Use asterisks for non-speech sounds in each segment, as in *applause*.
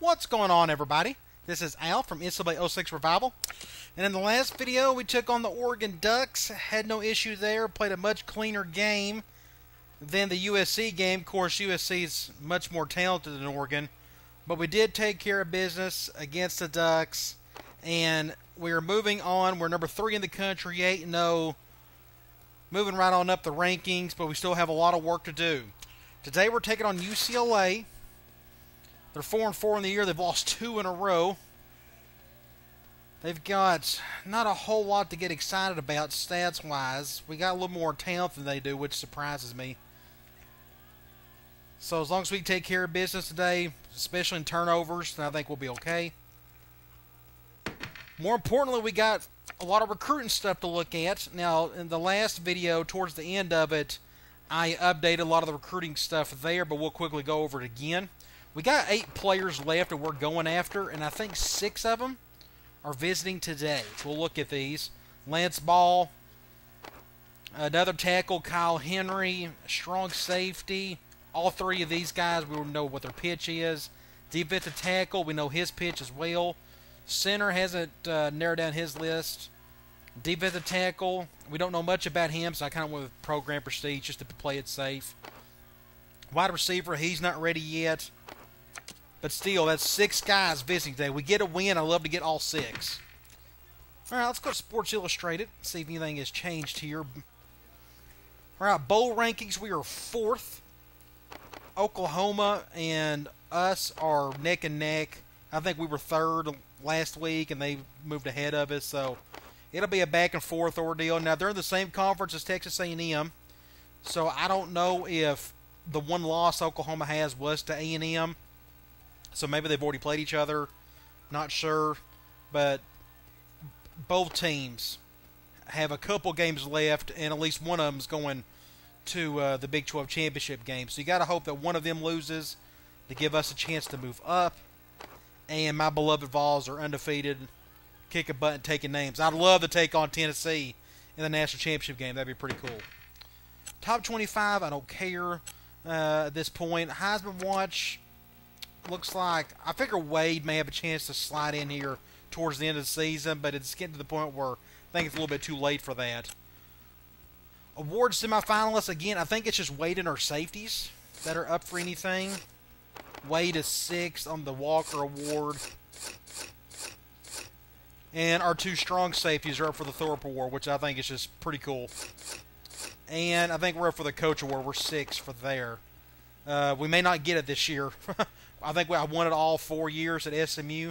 What's going on, everybody? This is Al from NCAA 06 Revival. And in the last video, we took on the Oregon Ducks. Had no issue there. Played a much cleaner game than the USC game. Of course, USC is much more talented than Oregon. But we did take care of business against the Ducks. And we are moving on. We're number three in the country, 8 0. Moving right on up the rankings, but we still have a lot of work to do. Today we're taking on UCLA. They're four and four in the year. They've lost two in a row. They've got not a whole lot to get excited about stats wise. We got a little more talent than they do, which surprises me. So as long as we take care of business today, especially in turnovers, then I think we'll be okay. More importantly, we got a lot of recruiting stuff to look at. Now, in the last video, towards the end of it, I updated a lot of the recruiting stuff there, but we'll quickly go over it again. We got eight players left that we're going after, and I think six of them are visiting today. We'll look at these. Lance Ball, another tackle, Kyle Henry, strong safety. All three of these guys, we will know what their pitch is. Defensive tackle, we know his pitch as well. Center hasn't uh, narrowed down his list. Defensive tackle, we don't know much about him, so I kind of went with program prestige just to play it safe. Wide receiver, he's not ready yet. But still, that's six guys visiting today. We get a win. I love to get all six. All right, let's go to Sports Illustrated. See if anything has changed here. All right, bowl rankings. We are fourth. Oklahoma and us are neck and neck. I think we were third last week, and they moved ahead of us. So it'll be a back and forth ordeal. Now they're in the same conference as Texas A&M, so I don't know if the one loss Oklahoma has was to A&M so maybe they've already played each other. Not sure. But both teams have a couple games left, and at least one of them is going to uh, the Big 12 championship game. So you got to hope that one of them loses to give us a chance to move up. And my beloved Vols are undefeated, kick a button, taking names. I'd love to take on Tennessee in the national championship game. That'd be pretty cool. Top 25, I don't care uh, at this point. Heisman Watch, looks like I figure Wade may have a chance to slide in here towards the end of the season, but it's getting to the point where I think it's a little bit too late for that. Award semifinalists again. I think it's just Wade and our safeties that are up for anything. Wade is sixth on the Walker Award. And our two strong safeties are up for the Thorpe Award, which I think is just pretty cool. And I think we're up for the Coach Award. We're six for there. Uh, we may not get it this year. *laughs* I think I won it all four years at SMU.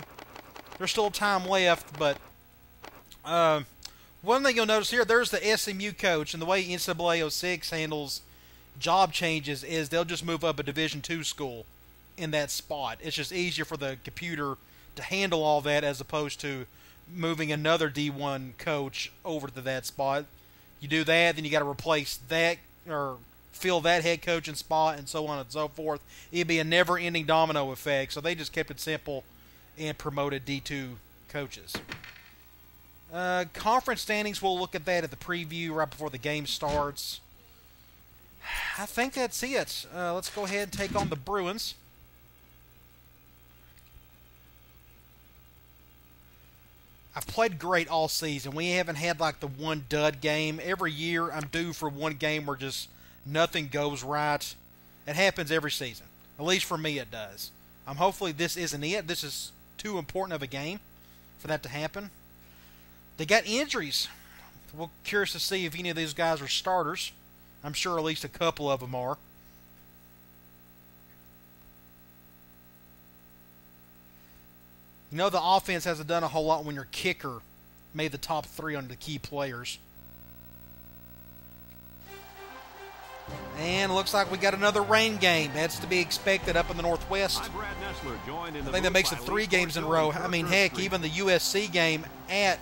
There's still time left, but uh, one thing you'll notice here, there's the SMU coach, and the way NCAA 06 handles job changes is they'll just move up a Division two school in that spot. It's just easier for the computer to handle all that as opposed to moving another D1 coach over to that spot. You do that, then you got to replace that or fill that head coaching spot and so on and so forth. It'd be a never ending domino effect. So they just kept it simple and promoted D2 coaches. Uh, conference standings, we'll look at that at the preview right before the game starts. I think that's it. Uh, let's go ahead and take on the Bruins. I've played great all season. We haven't had like the one dud game. Every year I'm due for one game where just nothing goes right. It happens every season. At least for me, it does. Um, hopefully, this isn't it. This is too important of a game for that to happen. They got injuries. We're curious to see if any of these guys are starters. I'm sure at least a couple of them are. You know, the offense hasn't done a whole lot when your kicker made the top three on the key players. And looks like we got another rain game. That's to be expected up in the Northwest. I think that makes it three games in a row. I mean, heck, even the USC game at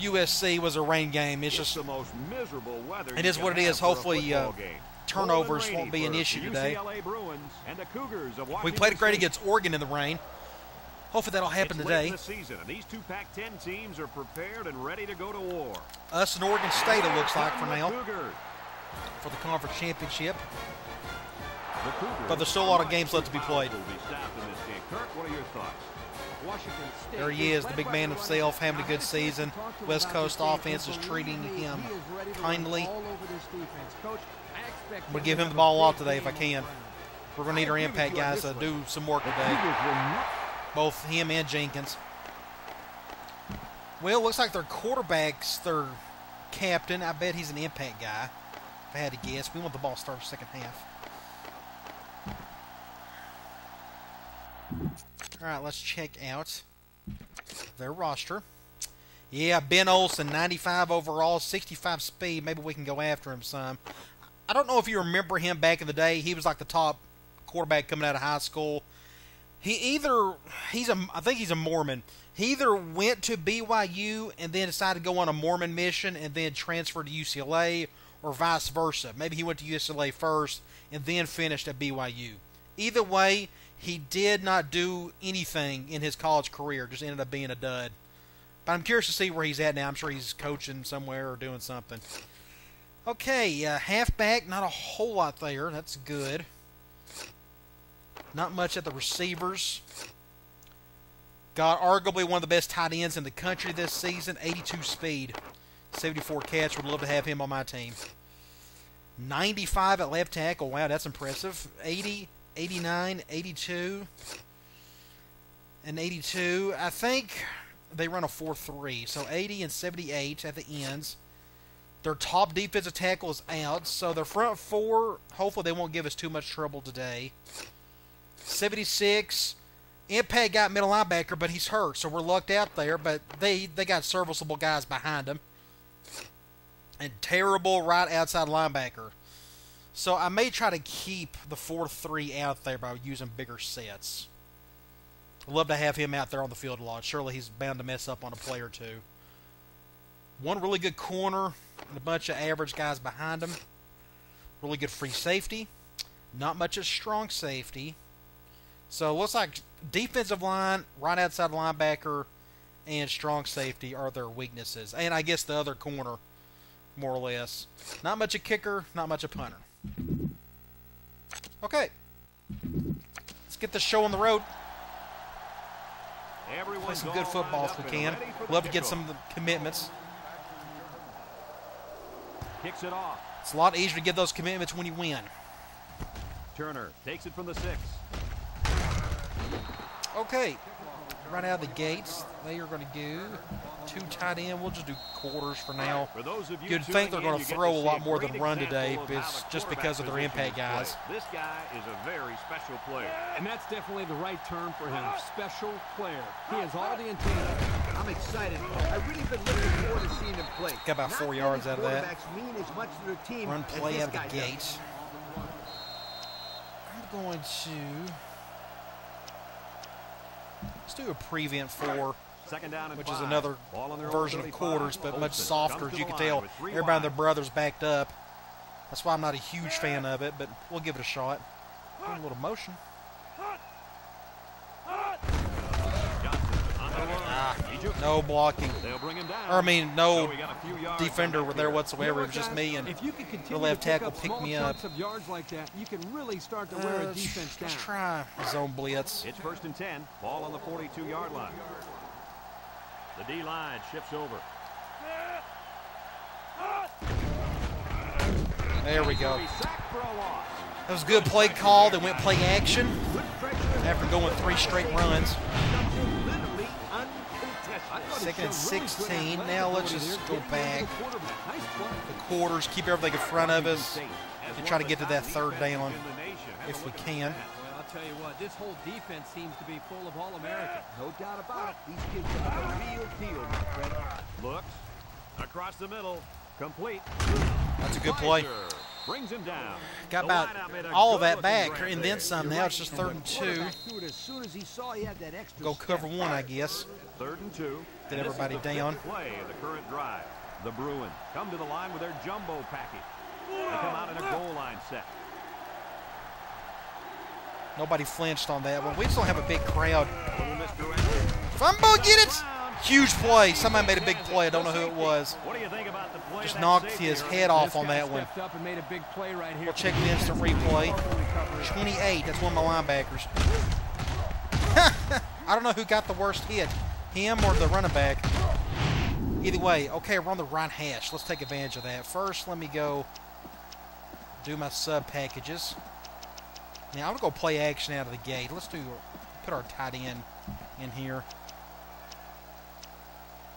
USC was a rain game. It's just the most miserable weather. It is what it is. Hopefully, uh, turnovers won't be an issue today. We played great against Oregon in the rain. Hopefully that'll happen today. The season, and these two Pac-10 teams are prepared and ready to go to war. Us and Oregon State, it looks like for now for the conference championship. But there's still a lot of games left to be played. what are your thoughts? There he is, the big man himself, having a good season. West Coast offense is treating him kindly. I'm going to give him the ball a lot today if I can. We're going to need our impact guys to do some work today. Both him and Jenkins. Well, looks like their quarterback's their captain. I bet he's an impact guy. I had to guess. We want the ball to start second half. All right, let's check out their roster. Yeah, Ben Olson, 95 overall, 65 speed. Maybe we can go after him some. I don't know if you remember him back in the day. He was like the top quarterback coming out of high school. He either he's a I think he's a Mormon. He either went to BYU and then decided to go on a Mormon mission and then transferred to UCLA or vice versa. Maybe he went to UCLA first and then finished at BYU. Either way, he did not do anything in his college career, just ended up being a dud. But I'm curious to see where he's at now. I'm sure he's coaching somewhere or doing something. Okay, uh, halfback, not a whole lot there. That's good. Not much at the receivers. Got arguably one of the best tight ends in the country this season. 82 speed. 74 catch. Would love to have him on my team. 95 at left tackle. Wow, that's impressive. 80, 89, 82, and 82. I think they run a 4-3. So 80 and 78 at the ends. Their top defensive tackle is out, so their front four, hopefully they won't give us too much trouble today. 76, Impact got middle linebacker, but he's hurt, so we're lucked out there, but they, they got serviceable guys behind him. And terrible right outside linebacker. So I may try to keep the 4-3 out there by using bigger sets. I'd love to have him out there on the field a lot. Surely he's bound to mess up on a play or two. One really good corner and a bunch of average guys behind him. Really good free safety. Not much of strong safety. So it looks like defensive line, right outside linebacker, and strong safety are their weaknesses. And I guess the other corner, more or less. Not much a kicker, not much a punter. Okay. Let's get the show on the road. Play some good football if we can. Love to get some of the commitments. Kicks it off. It's a lot easier to get those commitments when you win. Turner takes it from the six. Okay. Right out of the gates, they are going to do two tight end. We'll just do quarters for now. For those of you You'd think they're going to throw a lot more than run today, of but how it's the just because of their quarterback impact guys. This guy is a very special player. And that's definitely the right term for him. Special player. He has all the intangibles. I'm excited. I've really been looking forward to seeing him play. Got about four many yards out of that. quarterbacks mean as much to their team Run play out of guy the does. I'm going to. Let's do a prevent four, Second down and which is another version of quarters, but much softer, as you can tell. Everybody and their brothers backed up. That's why I'm not a huge fan of it, but we'll give it a shot. Doing a little motion. Johnson on the line. Ah, He jukes. no blocking. They'll bring him down. Or, I mean, no we got a few yards defender there whatsoever. It was just me and If you can the left tackle picked me up. of yards like that, you can really start to wear Uh, a let's, defense down. let's try zone blitz. It's first and 10. Ball on the 42-yard line. The D-line shifts over. There we go. Be sacked for a loss. That was a good play call. They went play action after going three straight runs. Second and showed really good 16. Now let's just go back. the quarterback. Nice play. The quarters, keep everything in front of us. And try to get to that third down in the nation. Have a if we can. that. Well, I'll tell you what, this whole defense seems to be full of All-Americans. No doubt about it. These kids are the real deal, my friend. Looks across the middle, complete. That's a good play. Kaiser Brings him down. Got about wideout all of that back grab and then some. Now it's just third and two. Quarterback threw it as soon as he saw he had that extra Go cover one, I guess. Third and two. Get And everybody the fifth down. Play of the current drive. The Bruins come to the line with their jumbo package. They come out in a goal line set. Nobody flinched on that one. We just don't have a big crowd. A little misdirection. Fumble, get it! Huge play. Somebody made a big play. I don't know who it was. What do you think about the play? Just knocked his head off on that one. stepped up and made a big play right here. We'll check the instant replay. 28. That's one of my linebackers. *laughs* I don't know who got the worst hit, him or the running back. Either way, okay, we're on the right hash. Let's take advantage of that. First, let me go do my sub packages. Now, I'm going to go play action out of the gate. Let's do put our tight end in here.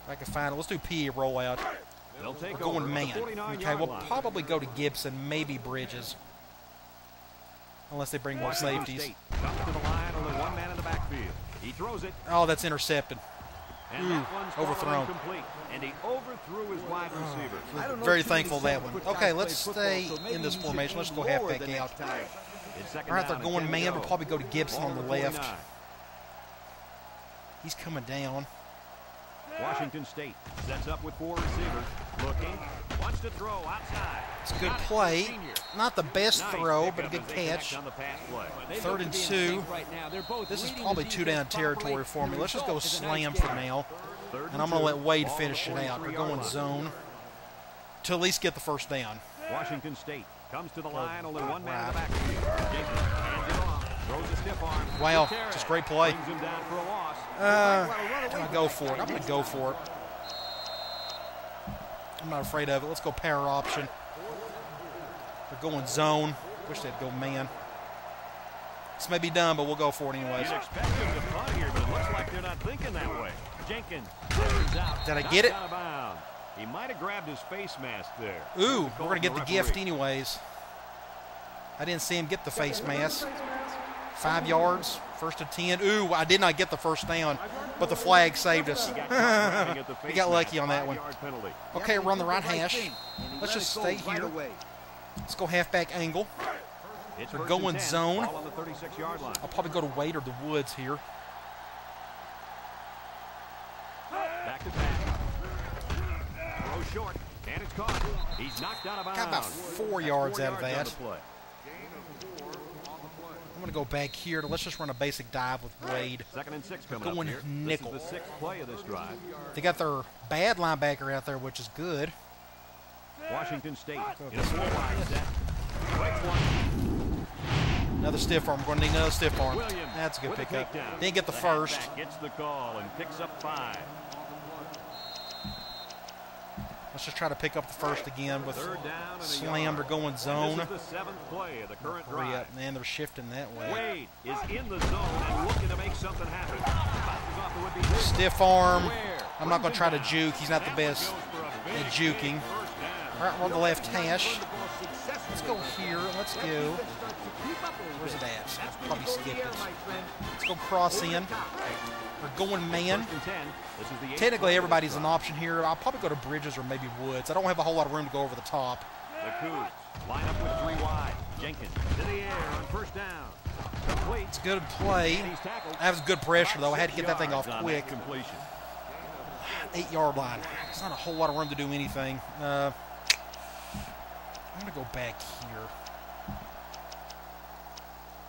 I can find it. Let's do PE rollout. They'll take We're going over at the man. Okay, we'll line. probably go to Gibson, maybe Bridges. Unless they bring more safeties. State comes to the line, only one man in the backfield. He throws it, Oh, that's intercepted. and Ooh, overthrown. And he overthrew his wide oh, receiver. Don't know Very thankful that one. Okay, let's football, stay so in this formation. Let's go halfback out. next time. It's All right, they're going 10 to man. We'll probably go to Gibson on the left. He's coming down. Washington State sets up with four receivers. Looking, wants to throw outside. It's a good play. Not the best Nice throw, but a good as they connect catch. On the pass play. They Third and to be in two. Right now. They're both This is probably the two down territory for me. Let's just go result nice slam for now. And I'm going to let Wade finish it out. We're going zone to at least get the first down. Washington State comes to the line, only one man in the backfield. Wow, to just great play. Brings him down for a loss. Uh, I'm going to go for it. I'm going to go for it. I'm not afraid of it. Let's go power option. They're going zone. Wish they'd go man. This may be dumb, but we'll go for it anyways. You'd to punt here, but it looks like they're not thinking that way. Jenkins. Did I get it? Out of bounds. He might have grabbed his face mask there. Ooh, we're going to get the referee. gift anyways. I didn't see him get the face mask. Five yards, first and ten. Ooh, I did not get the first down, but the flag saved us. He got caught grabbing *laughs* at the we got lucky on that one. Okay, Yeah, we're on the right hash. thing, and he Let's just stay here. Let's go halfback angle. It's They're going zone. Ball on the 36-yard line. I'll probably go to Wade or the Woods here. Back to pass. Throw short, and it's caught. He's knocked out of bounds. Got about four yards out of yards on that. I'm going to go back here. To, let's just run a basic dive with Wade. Second and six coming Going up here. nickel. This is the sixth play of this drive. They got their bad linebacker out there, which is good. Washington State in a four wide set. Breaks one. Another stiff arm. We're going to need another stiff arm. Williams That's a good pickup. Didn't get the first. Gets the call and picks up five. Let's just try to pick up the first again with Third down slam. They're going zone. This is the seventh play of the current Hurry drive. up, man. They're shifting that way. Wade is in the zone and looking to make something happen. Bounces off the would-be receiver. Stiff arm. I'm not going to try to juke. He's not the best goes for a at juking. All right, we're on the left hash. Let's go here. Let's go. Where's it at? Probably skipped it. Let's go cross in. We're going man. First and 10. This is the eighth Technically, everybody's an option here. I'll probably go to Bridges or maybe Woods. I don't have a whole lot of room to go over the top. Line up with three wide. Jenkins to the air on first down. Complete. It's good play. That was good pressure, though. I had to get that thing off quick. Eight yard line. It's not a whole lot of room to do anything. Uh, I'm going to go back here.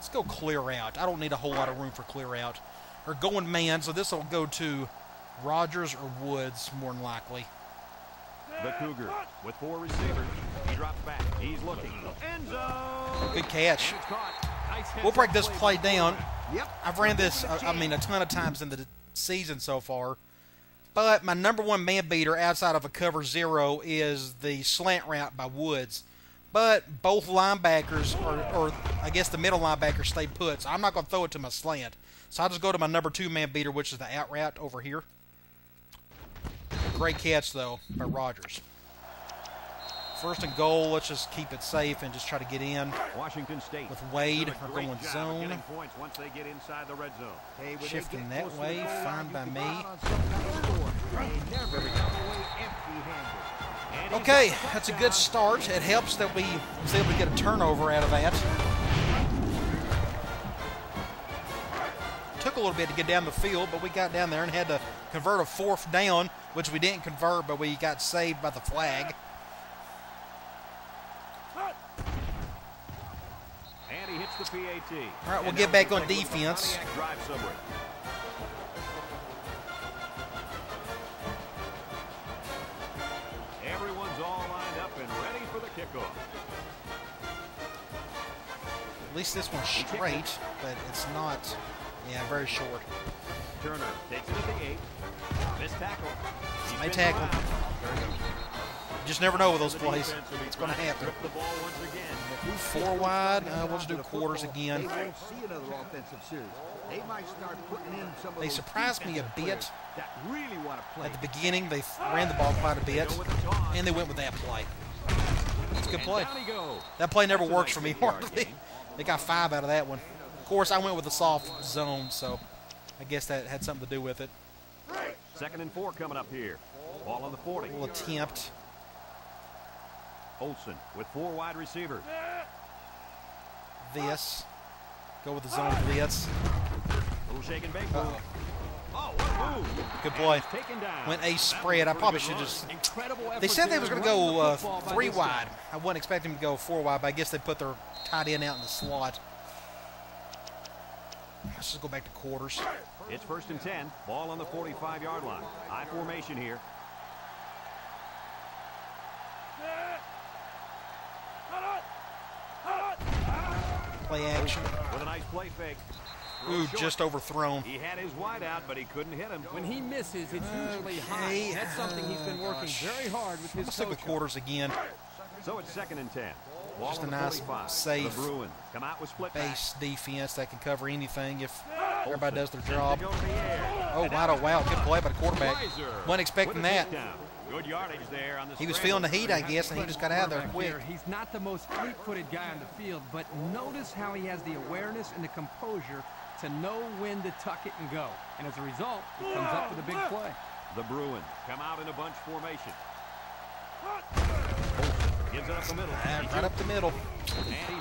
Let's go clear out. I don't need a whole lot of room for clear out. Or going man, so this will go to Rogers or Woods, more than likely. The Cougar with four receivers. He drops back. He's looking. End zone. Good catch. We'll break this play down. Yep. I've ran this, uh, I mean, a ton of times in the season so far. But my number one man beater outside of a cover zero is the slant route by Woods. But both linebackers, or, or I guess the middle linebacker, stay put. So I'm not going to throw it to my slant. So I'll just go to my number two man beater, which is the out route over here. Great catch, though, by Rogers. First and goal, let's just keep it safe and just try to get in. Washington State. With Wade, we're going zone. once they get inside the red zone. Hey, Shifting that close to the way, fine by me. go out on Okay, that's a good start. It helps that we was able to get a turnover out of that. Took a little bit to get down the field, but we got down there and had to convert a fourth down, which we didn't convert, but we got saved by the flag. And he hits the PAT. All right, we'll get back on take a look at the defense. Kickoff. At least this one's straight, but it's not Yeah, very short. Turner takes it at the eight. Missed tackle. He's May been tackle. around. You just never know with those plays. defense will be It's going to happen. Rip the ball once again. Four wide. Uh, we'll just do quarters again. won't see another offensive series. They might start putting in some They surprised me a bit players that really want to play. At the beginning, they ran the ball quite a bit, Go with the toss. and they went with that play. It's a good play. down he goes. That play never That's works for me hardly. *laughs* They got five out of that one. Of course, I went with the soft zone, so I guess that had something to do with it. Second and four coming up here. Ball on the 40. Little attempt. Olson with four wide receivers. This. Go with the zone blitz. Little shake and bake Uh-oh. move. Oh, what a move. Good boy. And he's taken down. Went a spread. I probably should just. They said they was going to go uh, three wide. I wasn't expecting them to go four wide, but I guess they put their tight end out in the slot. Let's just go back to quarters. It's first and 10. Ball on the 45-yard line. High formation here. Play action. With a nice play fake. Ooh, Short. just overthrown. He had his wide out, but he couldn't hit him. When he misses, it's usually high. Okay. That's something he's been working gosh. very hard with his Let's stick with quarters again. So it's second and 10. Ball Just a nice, 45. safe The Bruins come out with split back. Base defense that can cover anything if everybody does their job. sends it to go to the air. Oh, And wow, oh, wow. Good play by the quarterback. Weiser Wasn't expecting that. Good yardage there on the He was feeling the heat, I guess, and he just got out of there quick. He's not the most fleet-footed guy on the field, but notice how he has the awareness and the composure to know when to tuck it and go. And as a result, he comes up with a big play. The Bruins come out in a bunch formation. Gives it up the middle. Right up the middle.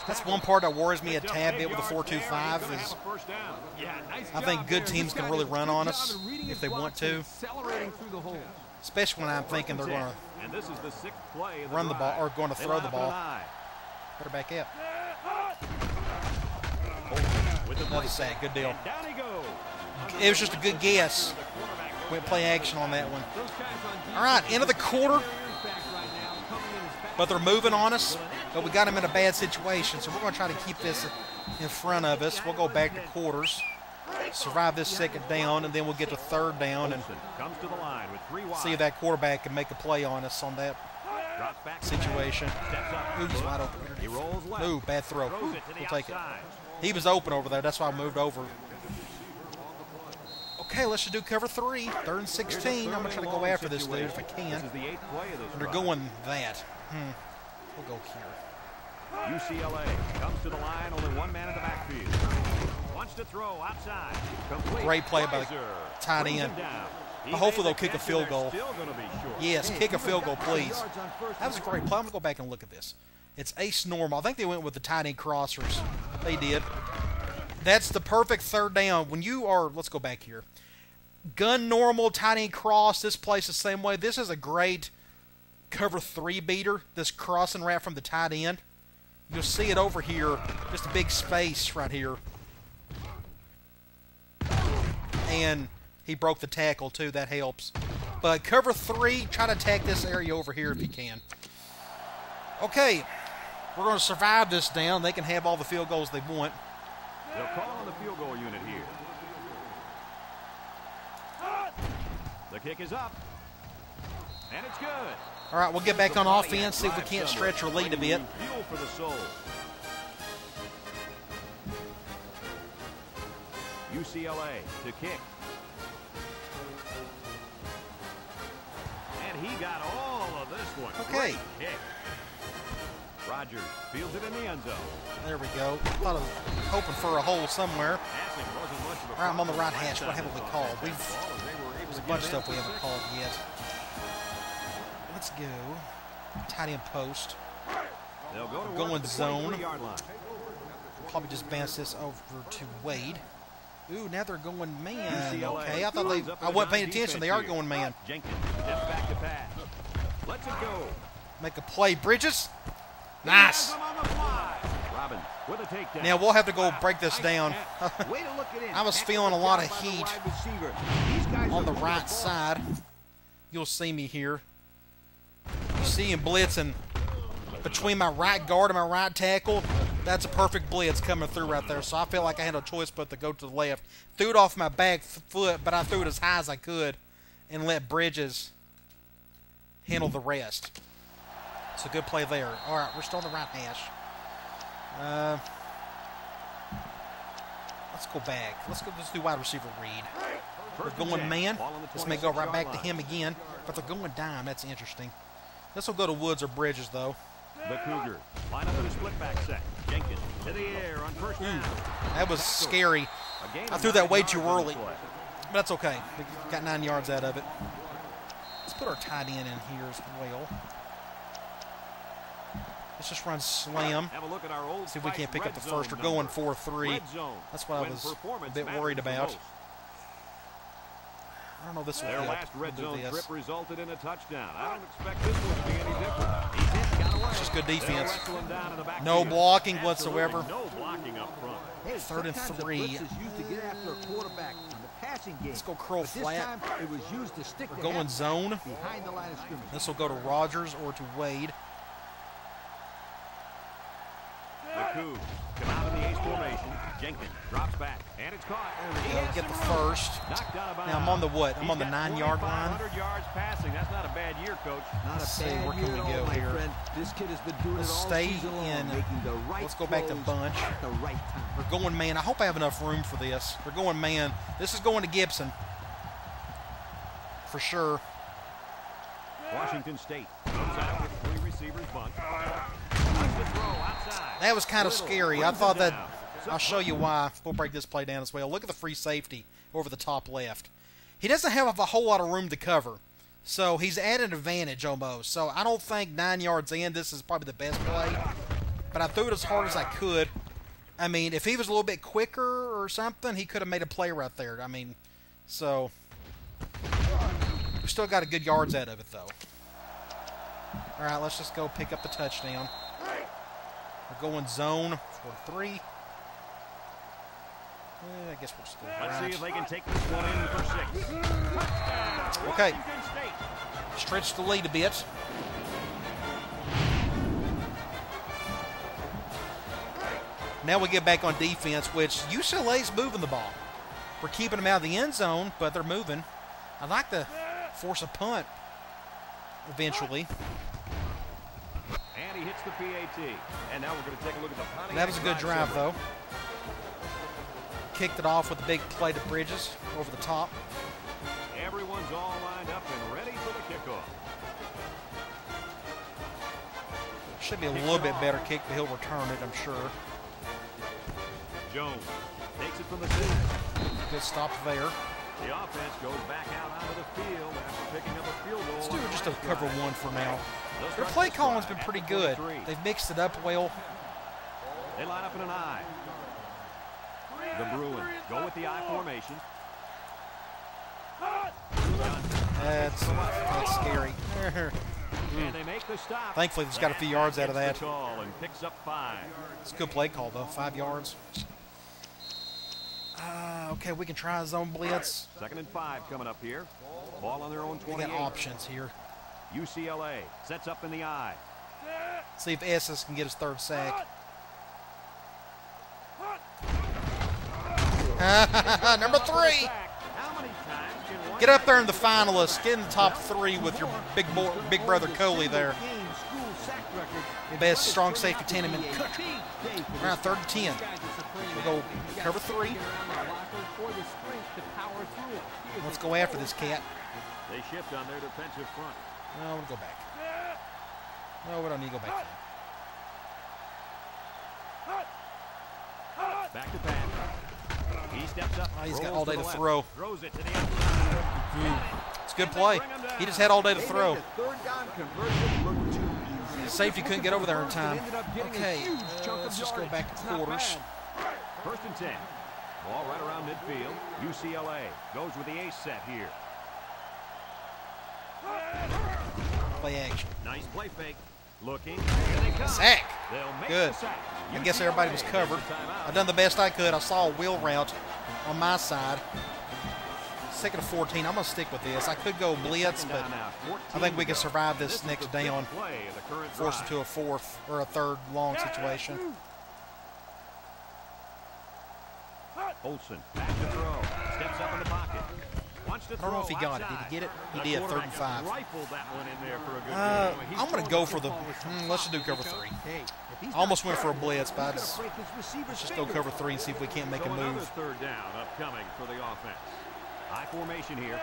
That's one part that worries me a Picked tad big bit with the yards there. He's 4-2-5 is a first down. Yeah, nice I think good teams can really run on us if they want to. Accelerating through the holes. especially when I'm thinking they're going to And this is the sixth play of the run the ball or going to throw the up in an ball. eye. Put her back up. Another sack. Good deal. And down he goes. It was just a good guess. Went play action on that one. Those guys on All right, end of the quarter. very impact right now, coming in as fast But they're moving on us. But we got them in a bad situation, so we're going to try to keep this in front of us. We'll go back to quarters, survive this second down, and then we'll get to third down and Olson comes to the line with three wide. see if that quarterback can make a play on us on that Drops back to the situation. pass. Steps up. Ooh, he's wide open. He rolls left. Ooh, bad throw. Ooh, it to the we'll take it. He was open over there. That's why I moved over. Okay, let's just do cover three. Third and 16. I'm going to try to go after this dude if I can. This is the eighth play of this And they're going that. Hmm. We'll go here. UCLA comes to the line, only one man in the backfield. Wants to throw outside. Complete. Great play by the tight end. Uh, hopefully they'll kick a field goal. Still going to be short. Yes, kick a field goal, please. Yards on first That was a great play. I'm going to go back and look at this. It's ace normal. I think they went with the end crossers. They did. That's the perfect third down. When you are, let's go back here. Gun normal, end cross. This plays the same way. This is a great cover three beater. This crossing route from the tight end. You'll see it over here. Just a big space right here. And he broke the tackle too. That helps. But cover three, try to attack this area over here if you can. Okay, we're going to survive this down. They can have all the field goals they want. They'll call on the field goal unit here. The kick is up. And it's good. All right, we'll get back on offense, see if we can't stretch our lead a bit. Fuel for the soul. UCLA to kick. And he got all of this one. Okay. Rogers fields it in the end zone. There we go. Thought I was hoping for a hole somewhere. Passing wasn't much of a All right, I'm on the right hash. What haven't we called? We've- ball, and they were able There's a bunch of stuff we haven't called yet. Let's go. Tight end post. They'll go to Going zone. Probably just bounce this over to Wade. Ooh, now they're going man. UCLA Okay, I thought they. I wasn't paying attention. They are going man. Jenkins back to pass. Lets it go. Make a play, Bridges. Nice. He has him on the fly. Robbins with a takedown. Now we'll have to go break this down. Way to look it in. *laughs* I was feeling a lot of heat wide receiver. These guys on the right side. You'll see me here. You see him blitzing between my right guard and my right tackle. That's a perfect blitz coming through right there. So I felt like I had a choice but to go to the left. Threw it off my back foot, but I threw it as high as I could and let Bridges handle the rest. A good play there. All right, we're still on the right hash. Uh, let's go back. Let's go. Let's do wide receiver read. They're going man. Ball on the This may go right back to him again, but they're going dime. That's interesting. This will go to Woods or Bridges though. The Cougars line up in a split back set. Jenkins to the air on first down. That was scary. I threw that way too early. But that's okay. We got nine yards out of it. Let's put our tight end in here as well. Let's just run slam. Have a look at our old See if we can't pick up the first. We're going numbers. 4-3. That's what I was a bit worried about. I don't know this will Their last red We'll zone this. trip resulted in a touchdown. I don't expect this one to be any different. He's hit, got away. It's just good defense. wrestle him down in the backfield. No blocking whatsoever. No blocking up front. Hey, Third and three. The blitz is used to get after a quarterback in the passing game. Let's go curl flat. time it was used to stick We're going zone. behind the line of scrimmage. This will go to Rogers or to Wade. The come out in the ace formation. Jenkins drops back, and it's caught. He go, get the first. Knocked out of Now, I'm on the what? I'm on the nine-yard line. 2,500 yards passing. That's not a bad year, coach. Not Let's a see, bad where can year we at all, go here? friend. This kid has been doing Let's it all stay in- right let's go back to bunch. the right time. We're going man. I hope I have enough room for this. We're going man. This is going to Gibson. For sure. Washington State comes out with three receivers bunch. Wants to throw outside. That was kind of scary. I thought that. I'll show you why. We'll break this play down as well. Look at the free safety over the top left. He doesn't have a whole lot of room to cover. So he's at an advantage almost. So I don't think nine yards in, this is probably the best play. But I threw it as hard as I could. I mean, if he was a little bit quicker or something, he could have made a play right there. I mean, so we still got a good yards out of it though. All right, let's just go pick up the touchdown. We're going zone for three. Eh, I guess we're still Let's see if they can take this one in for six. Touchdown, Okay. Stretch the lead a bit. Now we get back on defense, which UCLA's moving the ball. We're keeping them out of the end zone, but they're moving. I'd like to force a punt eventually. And he hits the PAT. And now we're going to take a look at the Pontiac That was a good drive, though. Kicked it off with a big play to Bridges over the top. Everyone's all lined up and ready for the kickoff. Should be a little bit better kick, but he'll return it, I'm sure. Jones takes it from the six. Good stop there. The offense goes back out onto the field after picking up a field goal. Let's do just a cover one for now. Their play calling's been pretty good. They've mixed it up well. They line up in an I. The Bruins go with the I formation. That's, that's scary. *laughs* And they make the stop. Thankfully, he's got a few yards out of that. picks up five. It's a good play call, though. Five yards. Uh, okay, we can try a zone blitz. Second and five coming up here. Ball on their own We 28. got options here. UCLA sets up in the I. See if Estes can get his third sack. *laughs* Number three. How many times can one Get up there in the finalists. Get in the top three with your big boy, big brother Coley there. Game school sack best strong safety tandem in the country. Around third and ten. We'll go cover three. Let's go after this cat. They shift on their defensive front. No, we'll go back. No, we don't need to go back. Back to back. He steps up. Oh, he's got all day the to left, throw. Throws it to the outside. It's a good play. He just had all day to throw. the third down conversion look too easy. Safety couldn't get over there in time. Ended up getting a Okay, uh, let's just go back to It's quarters. bad. First and ten. Ball right around midfield. UCLA goes with the ace set here. Play action. Nice play fake. Looking. Sack. Good. Sack. I guess everybody was covered. I done the best I could. I saw a wheel route on my side. Second of 14. I'm going to stick with this. I could go blitz, but I think we can survive this next down. Force it to a fourth or a third long situation. Olson back to throw. Steps up in the pocket. I don't know if he got it. Did he get it? He did, third quarterback and five. That one in there for a good Uh. I'm going to go for the. Mm, let's just do cover three. I almost went for a blitz, but just, gonna break his receiver's let's just go cover three and see if we can't make a move. third down upcoming for the offense. High formation here.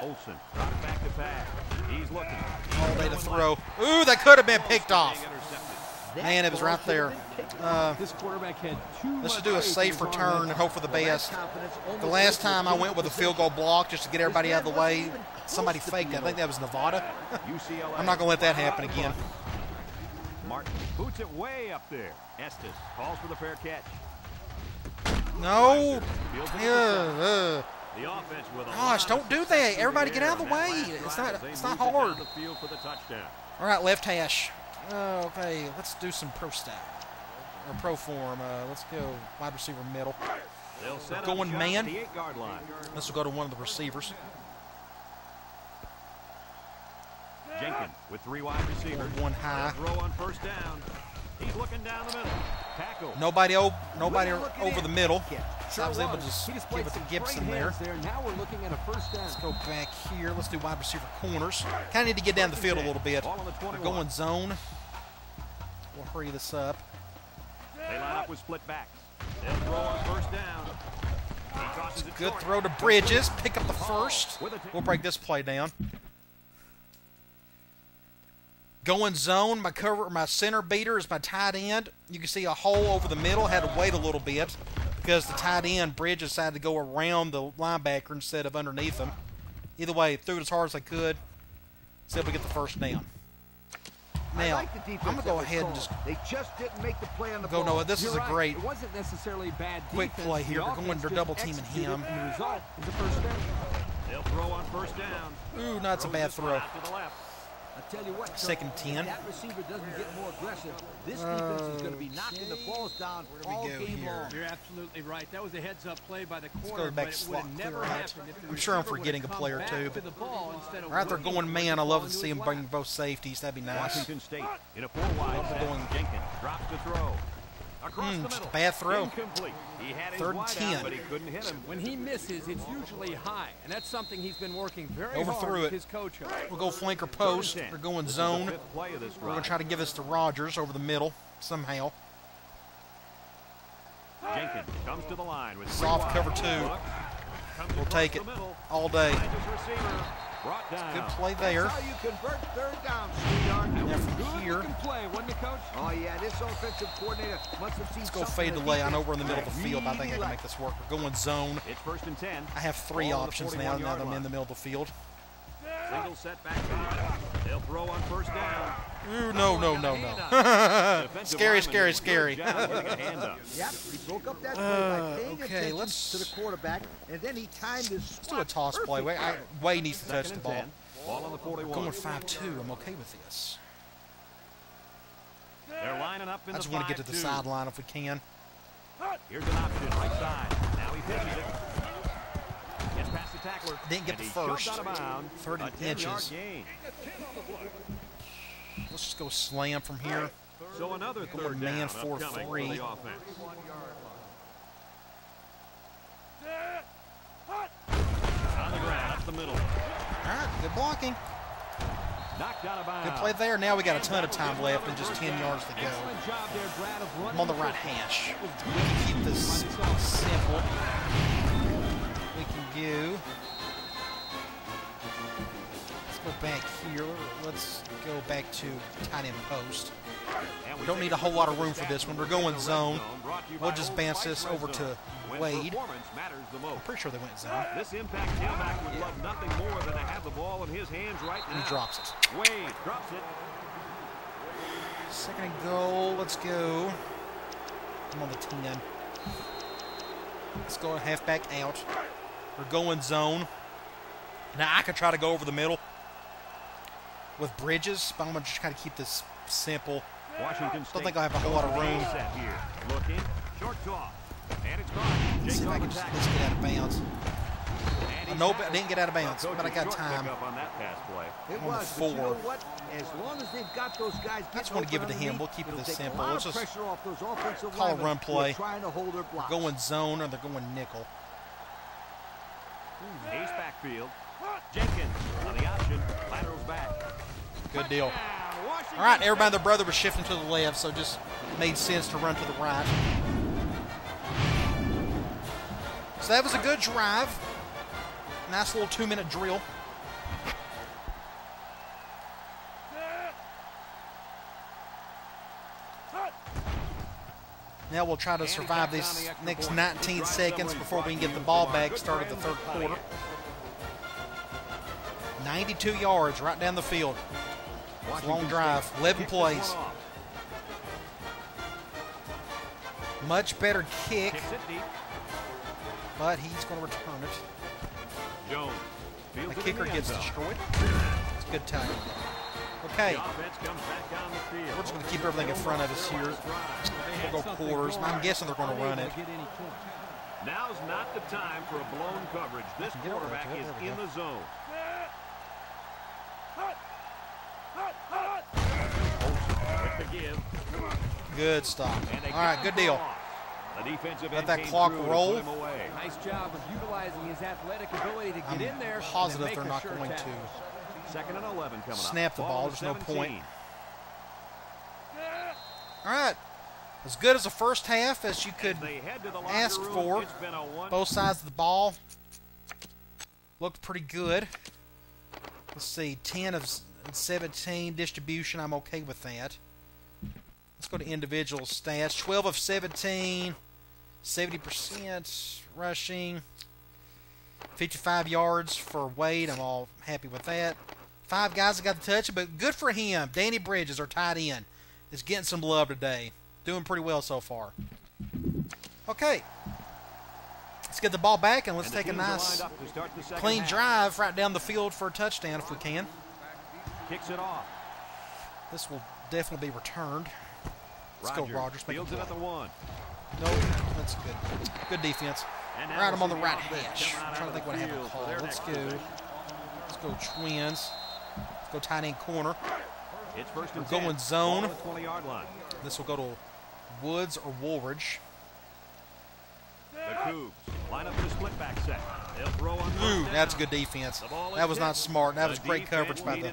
It back to pass. He's looking. All day to throw. Ooh, that could have been picked off. Being intercepted. That Man, it was right there. have been picked Uh, This quarterback had too let's just do a safe return and hope for the best. The last time I went with a field goal block just to get everybody out of the way, somebody faked it. I think that was Nevada. I'm not going to let that happen again. Martin boots it way up there. Estes calls for the fair catch. No. Yeah, uh, The offense with a Gosh, don't do that. Everybody get out of the way. It's not- it's not moved it down hard. the field for the touchdown. all right, left hash. Uh, okay, let's do some pro style or pro form. Uh, let's go wide receiver middle. They'll set Going man. at the eight-yard line. Let's go to one of the receivers. Jenkins with three wide receivers. One high. Throw on first down. He's looking down the middle. Tackle. Nobody, o- nobody Way to look over in. the middle. Yeah, So I was able to was. just give it to some Gibson great there. there. Now we're looking at a first down. Let's go back here. Let's do wide receiver corners. Kind of need to get down the field a little bit. Ball on the We're going zone. We'll hurry this up. They line up with split backs. They'll throw on first down. Good short. throw to Bridges. Pick up the first. We'll break this play down. Going zone, my cover, my center beater is my tight end. You can see a hole over the middle. Had to wait a little bit because the tight end Bridges decided to go around the linebacker instead of underneath him. Either way, threw it as hard as I could. See if we get the first down. I Now, like the defense I'm gonna go ahead and just They just didn't make the play on the go. ball. Noah, this You're is a right. great. It wasn't necessarily bad quick defense. play The here. We're going- offense double teaming him. And the result is a first down. They'll throw on first down. Ooh, not a Throws bad this one throw. What, Coach, Second 10. That receiver doesn't get more aggressive, this oh, defense is going to be knocking the balls down we all go game here? long. You're absolutely right. That was a heads-up play by the go corner, back but it slot would have clear never out. happened I'm sure I'm forgetting a player back too, to but the ball instead of Right, they're going man. I love to see his him bring both safeties. That'd be nice. Washington State in a four wide We're going- Jenkins drops the throw. Hmm, the just middle. bad throw. Incomplete. He had Third and 10. out, but he couldn't hit him. When he misses, it's usually high, and that's something he's been working very Overthrew hard with it. his coach on. We'll go flanker post. We're going This zone. the fifth play of this We're going to try to give this to Rogers over the middle somehow. Jenkins comes to the line with Soft cover two. We'll take it all day. Finds his receiver, brought down. Good play there. That's how you convert third down, sweetheart. Now Good from here, play, wasn't it, Coach? Oh, yeah, this offensive coordinator must have seen let's go fade the delay. I know we're in the middle of the field. but I think I can make this work. We're going zone. It's first and 10. I have three the options now. Now 41-yard that I'm in the middle of the field. Single set back They'll throw on first down. Ooh, no, no, no, no. *laughs* Scary, scary, did a good scary. job getting a hand up. *laughs* Yep, he broke up that play Uh, okay, let's- to the quarterback, and then he timed his Let's do a toss play. Wait, I, Way needs to touch the ball. 10. Ball on the 41. Going 5-2. I'm okay with this. They're lining up in I just want to get to the sideline if we can. Here's an option, right side. Now he pitches it. Gets past the tackler. Didn't get the first. Out of bounds. 30 a 10-yard inches. Let's just go slam from here. So another third man down four, for three. the. On the ground, up the middle. All right, good blocking. Knocked out of bounds. Good play there. Now we got a ton of time left and just 10 yards to go. Excellent job there, Brad, of running I'm on the the right hash. We can keep this simple. We can go. Back here. Let's go back to tight end post. We don't need a whole lot of room for this one. We're going zone. brought to you We'll just bounce this over to Wade. Performance matters the most. Pretty sure they went zone. This impact tailback would love nothing more than to have the ball in his hands right And now. he drops it. Wade drops it. Second and goal. Let's go. I'm on the 10. Let's go halfback out. We're going zone. Now I could try to go over the middle with bridges, but I'm gonna just kind of keep this simple. Washington State. Don't think I have a whole lot of room. Set here. Looking. Short toss. And it's caught. Let's see if I can the just at tackle. least get out of bounds. And I know, but I didn't get out of bounds, but I got coach's short time. pickup on that pass play. It on was, but you know four. what? As long as they've got those guys I just wanna give it to him. We'll keep it it'll this simple. A Let's just pressure off those offensive call a linemen run who are play. Trying to hold their blocks. Going zone or they're going nickel. Ace backfield. Jenkins on the option. Good deal. All right, everybody, their brother was shifting to the left, so it just made sense to run to the right. So that was a good drive. Nice little two-minute drill. Now we'll try to survive these next 19 seconds before we can get the ball back. Start of the third quarter. 92 yards right down the field. Long drive, 11 kicks plays. Much better kick, Kicks it deep. but he's going to return it. Jones. The fields it in kicker gets destroyed. It's a good tackle. Okay, The offense comes back down the field. we're just going to keep everything in front of us here. We'll go quarters. I'm guessing they're going to run it. Now's not the time for a blown coverage. This quarterback is in the zone. With the give. Good stop. All right, good deal. The defensive Let that clock roll. away. Nice job of utilizing his athletic ability to get I'm in there. and positive they're not sure going tackle. to. Second and 11 coming up. Snap the ball, on there's no point. All right, as good as the first half as you could As they head to the locker ask room, for. It's been a one Both sides of the ball looked pretty good. Let's see, 10 of 17 distribution. I'm okay with that. Let's go to individual stats. 12 of 17, 70% rushing, 55 yards for Wade. I'm all happy with that. Five guys that got the touch, but good for him. Danny Bridges, our tight end, is getting some love today. Doing pretty well so far. Okay. Let's get the ball back and let's And take a nice, lined up to start the second clean half. drive right down the field for a touchdown if we can. Kicks it off. This will definitely be returned. Let's go, Rogers. Make Fields it at the one. Nope, that's good. Good defense. And right, I'm on the right hash. I'm trying to think what I have call. Let's go. Let's go twins. Let's go tight end corner. It's first and We're going 10. zone. Ball at the 20-yard line. This will go to Woods or Woolridge. The Cougs line up a split back set. They'll throw on Ooh, that's good defense. The That was not smart. That was great coverage by the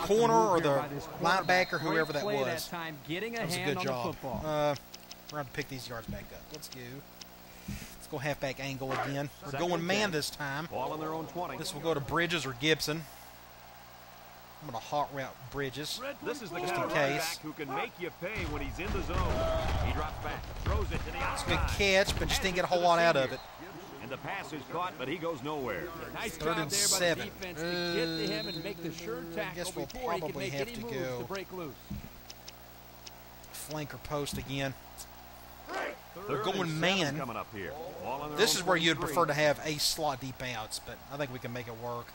corner or the linebacker, quarterback? whoever that play was. time, getting a That was a good on job. Uh, we're going to pick these yards back up. Let's go. Let's go halfback angle again. We're Second going man 10. this time. Ball on their own 20. This will go to Bridges or Gibson. I'm going to hot route Bridges. This is the Just in case. who can make you pay when he's in the zone. He drops back, throws it to the outside. Good catch, but just didn't get a whole lot out of it. The pass is caught, but he goes nowhere. Nice Third job there seven. by the defense to get to him and make the sure Uh, tackle guess we'll before he can make have any to moves go. to break loose. Flanker post again. They're going man. Coming up here. Ball on their This is where you'd prefer to have a slot deep outs, but I think we can make it work.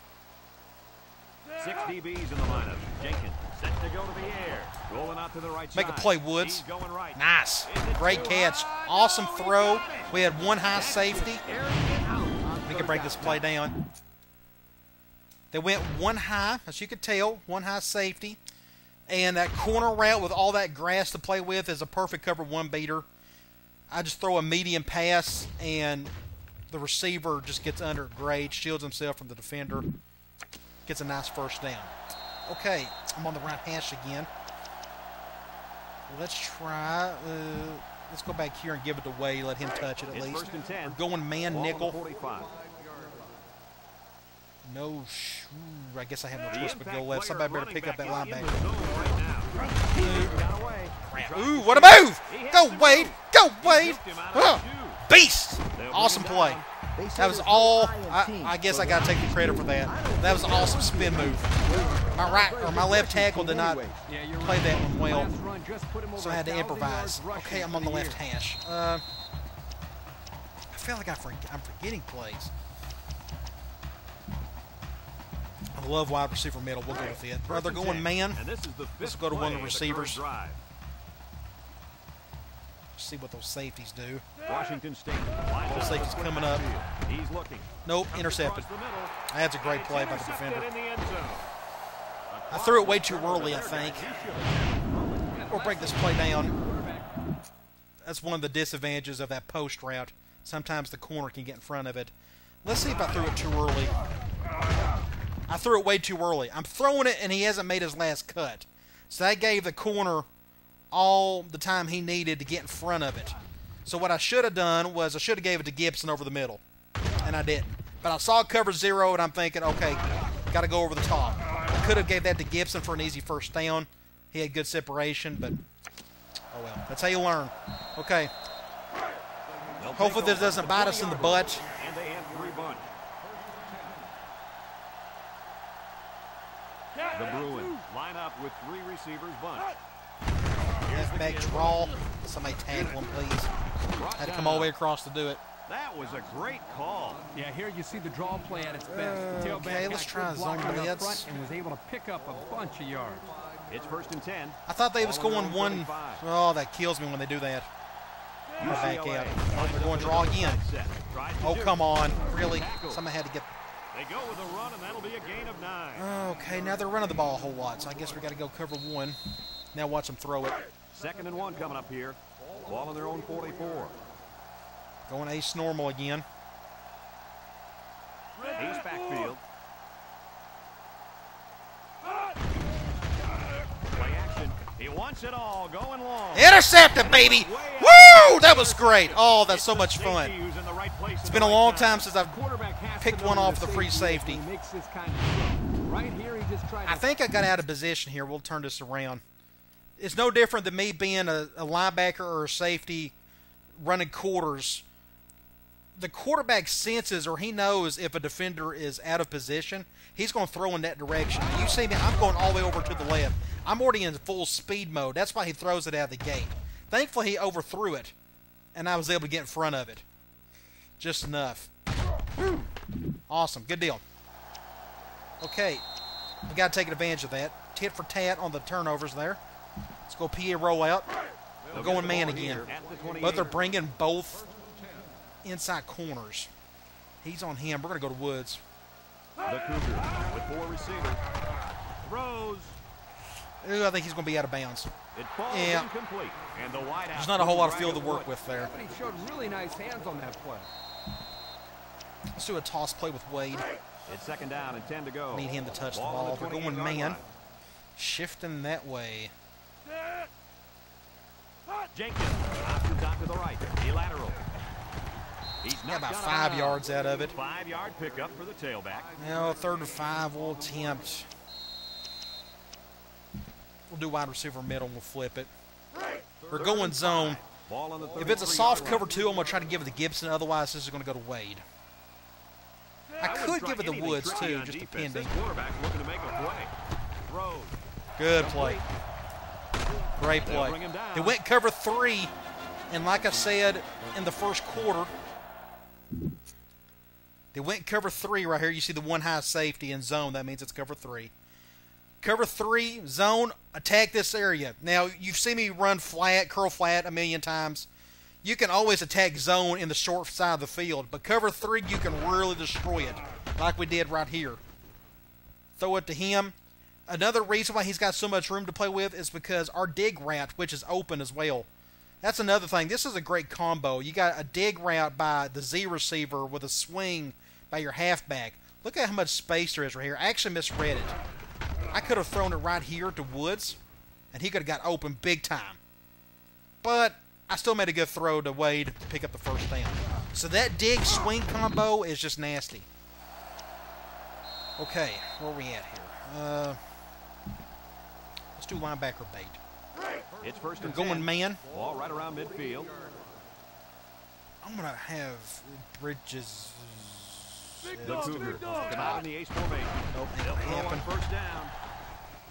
Six DBs in the lineup. Jenkins set to go to the air. Rolling out to the right Make a play, Woods. Going right. Nice. Great catch. high? Awesome No, throw. We had one high That's safety. Can break this play down. They went one high, as you could tell, one high safety. And that corner route with all that grass to play with is a perfect cover one beater. I just throw a medium pass, and the receiver just gets under great, shields himself from the defender, gets a nice first down. Okay, I'm on the right hash again. Let's try. Uh, let's go back here and give it away. Let him touch it at It's least. first and 10. We're going man Ball on the nickel. 45. No, sh- I guess I have no choice but impact go left. Somebody better pick up that back is in linebacker. the zone right now. Got away. He tried Ooh, what a move! Go Wade! Go Wade! hooked Huh. of the shoe. Beast! Awesome play. That was all. I, I guess I gotta take the credit for that. That was an awesome spin move. My right or my left tackle did not play that one well, Last run just put him over so I had to improvise. Okay, I'm on the the left year. hash. Uh, I feel like I'm forgetting plays. I love wide receiver middle. We'll go with it. Or they're going man. And this is the Let's go to one of the receivers. drive. see what those safeties do. Washington State. Those the coming up. He's looking. Nope, intercepted. across the middle. That's a great play by the defender. in the end zone. I threw it way too early, I think. We'll break this play down. That's one of the disadvantages of that post route. Sometimes the corner can get in front of it. Let's see if I threw it too early. I threw it way too early. I'm throwing it, and he hasn't made his last cut. So that gave the corner all the time he needed to get in front of it. So what I should have done was I should have gave it to Gibson over the middle, and I didn't. But I saw cover zero, and I'm thinking, okay, got to go over the top. I could have gave that to Gibson for an easy first down. He had good separation, but oh well. That's how you learn. Okay. Hopefully this doesn't bite us in the butt. line, And they have three bunch. The Bruins line up with three receivers bunch. Halfback draw. Somebody tackle him, please. Had to come all the way across to do it. That was a great call. Yeah, here you see the draw play at its best. Uh, the tailback Okay, got let's try zone blocking up blitz. front and was able to pick up a bunch of yards. It's first and ten. I thought they was Ball on going their one oh that kills me when they do that. Or back out. lines they're going draw again. set. Tries to Oh come on. Really? Somebody had to get They go with a run, and that'll be a gain of nine. Okay, now they're running the ball a whole lot, so I guess we gotta go cover one. Now watch them throw it. Second and one coming up here. Ball on their own 44. Going ace normal again. Ace backfield. Play action. He wants it all. Going long. Intercepted, baby! Woo! That was great. Oh, that's so much fun. It's been a long time since I've picked one off the free safety I think I got out of position here. We'll turn this around. It's no different than me being a, a linebacker or a safety running quarters. The quarterback senses or he knows if a defender is out of position, he's going to throw in that direction. You see me, I'm going all the way over to the left. I'm already in full speed mode. That's why he throws it out of the gate. Thankfully, he overthrew it, and I was able to get in front of it. Just enough. Awesome. Good deal. Okay. We got to take advantage of that. Tit for tat on the turnovers there. Let's go PA rollout. We're going man again. But they're bringing both inside corners. He's on him. We're going to go to Woods. The Cougars with four receivers. Throws. Ooh, I think he's going to be out of bounds. Yeah. There's not a whole lot of field to work with there. But he showed really nice hands on that play. Let's do a toss play with Wade. It's second down and 10 to go. Need him to touch the on ball. We're going man. line. Shifting that way. Jenkins options out to the right. Lateral. He's Got about five yards out of it. Five yard pickup for the tailback. Now, third and five, we'll attempt. We'll do wide receiver middle, we'll flip it. We're going zone. Ball on the If it's a soft cover two, I'm going to try to give it to Gibson. Otherwise, this is going to go to Wade. I could give it the Woods, too, just defense. depending. This quarterback's looking to make a play. Good play. Great play. They went cover three, and like I said in the first quarter, they went cover three right here. You see the one high safety in zone. That means it's cover three. Cover three, zone, attack this area. Now, you've seen me run flat, curl flat a million times. You can always attack zone in the short side of the field, but cover three, you can really destroy it, like we did right here. Throw it to him. Another reason why he's got so much room to play with is because our dig route, which is open as well. That's another thing. This is a great combo. You got a dig route by the Z receiver with a swing by your halfback. Look at how much space there is right here. I actually misread it. I could have thrown it right here to Woods, and he could have got open big time. But I still made a good throw to Wade to pick up the first down. So that dig swing combo is just nasty. Okay, where are we at here? Uh, let's do linebacker bait. It's first and going man. Ball right around midfield. I'm gonna have Bridges. The Cougars come out in the ace formation. Nope, ain't They'll gonna throw on happen. first down.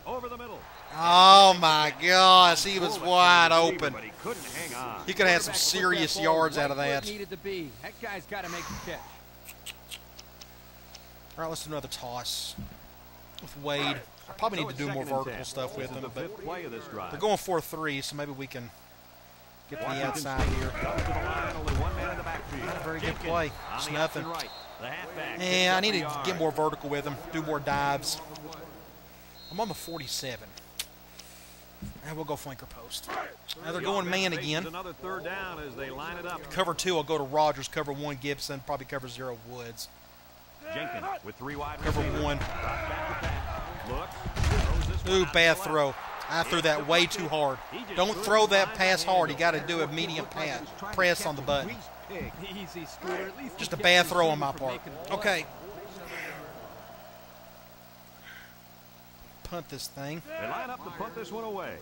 Over the middle. Oh my gosh, he was wide open. But he couldn't hang on. He could have had some serious yards out of that. needed to be. That guy's got to make the catch. All right, let's do another toss with Wade. I probably need to do more vertical stuff with him, but fifth play of this drive. they're going 4-3, so maybe we can Get to the outside here. Comes to the line, only one man in the backfield. Not a very good play. It's nothing. option Right. The halfback Yeah, I need to get more vertical with him, do more dives. I'm on the 47. And we'll go flanker post. Now they're going man again. Another third down as they line it up. Cover two, I'll go to Rogers. Cover one, Gibson. Probably cover zero, Woods. Jenkins with three wide Cover one. Drops back to pass. Looks. throws this one Ooh, bad throw. I threw that way too hard. Don't throw that pass hard. You got to do a medium pass. Press on the button. Just a bad throw on my part. making the play. Okay. Punt this thing. They line up to punt this one away.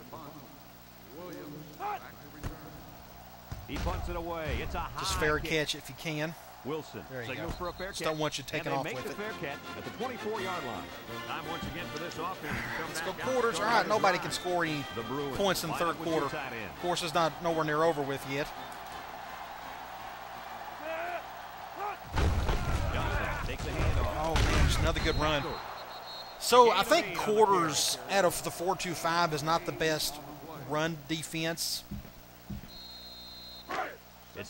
He punts it away. It's a high Just fair kick. catch if you can. Wilson There you signals go. for a fair Just catch. don't want you taking and off they make with the it. fair catch at the 24-yard line. Time once again for this offense to come Let's go out quarters. and All start right, the nobody can score any The points in the third up with your quarter. tight. Of course, it's not nowhere near over with yet. Johnson takes the handoff. Oh man, just another good run. So I think quarters out of the four-two-five is not the best run defense.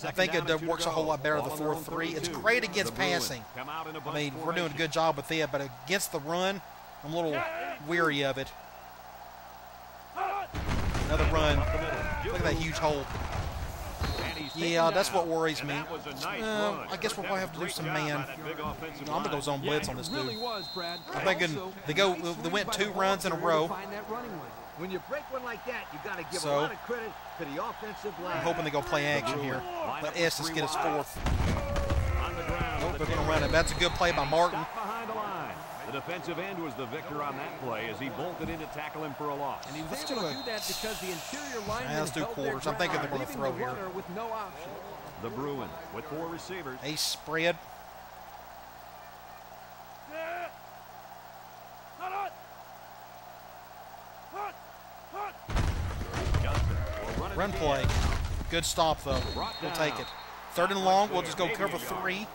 I think it uh, to works a whole lot better the on their own 4-3. It's great against passing. come out in a I mean, we're doing a good job with it, but against the run, I'm a little weary of it. Another run. Up the middle. Look at that huge hole. And he's Yeah, that's what worries me. that was a nice Uh. I guess we'll probably have to do some man. by that big offensive I'm gonna go zone blitz on this really dude. was, Brad. I'm thinking Also, they go- nice they went two the runs in a Hawks to really row. find that running lane. When you break one like that, you got to give So- a lot of credit to the offensive line. I'm hoping they go play action here. Let Estes get his fourth. On the ground. Nope, with they're going to run it. That's a good play by Martin. Stop behind the line. The defensive end was the victor on that play as he bolted in to tackle him for a loss. And he was Let's able to do that because the interior lineman let's do held their quarters. I'm thinking they're gonna throw the here. with no option. The Bruins with four receivers. A spread. Run, it Run to the play. Good stop, though. We'll take it. Third and long. We'll just go cover three.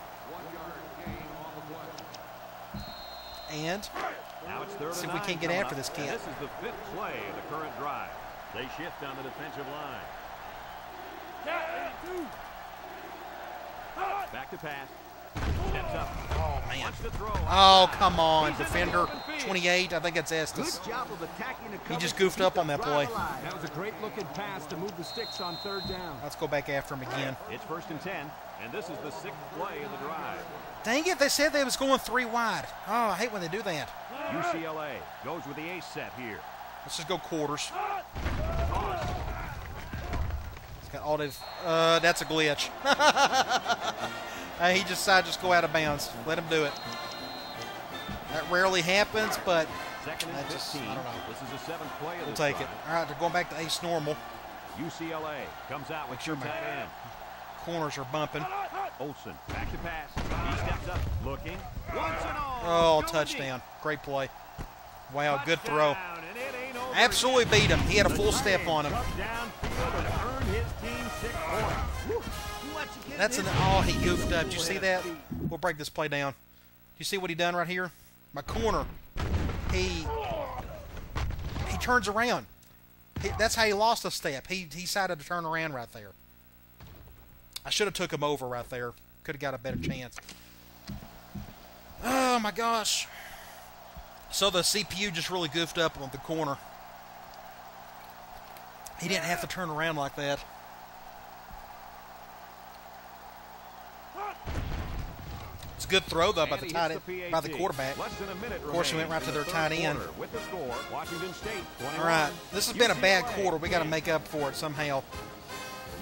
And Now it's third See if we can't get after this kid. This is the fifth play of the current drive. They shift on the defensive line. Back to pass. Steps up. oh man. Wants to throw. Oh come on, defender 28. I think it's Good Estes. job of attacking the He just goofed up on that play. That was a great looking pass to move the sticks on third down. Let's go back after him again. It's first and ten, and this is the sixth play of the drive. Dang it! They said they was going three wide. Oh, I hate when they do that. UCLA goes with the ace set here. Let's just go quarters. It's got all this. Uh, that's a glitch. *laughs* Uh, he just decided to just go out of bounds. Let him do it. That rarely happens, but Second and just- 15. I don't know. This is the seventh play of we'll take it. All right, they're going back to ace normal. UCLA comes out with Make sure two tight end. Corners are bumping. Olson back to pass. He steps up, looking. Once and all. Oh, touchdown. Great play. Wow, good throw. Touchdown, and it ain't over Absolutely beat him. He had a full step on him. tuck downfield and earned his team six points. Whew. What you getting That's an oh he goofed up. Did you see that? We'll break this play down. Do you see what he done right here? My corner. He he turns around. He, that's how he lost a step. He he decided to turn around right there. I should have took him over right there. Could have got a better chance. Oh my gosh. So the CPU just really goofed up on the corner. He didn't have to turn around like that. It's a good throw though by the tight end, by the quarterback. Less than a minute Of course, he went right to their tight end. quarter. With the score, State All right, this has been a bad quarter. We got to make up for it somehow.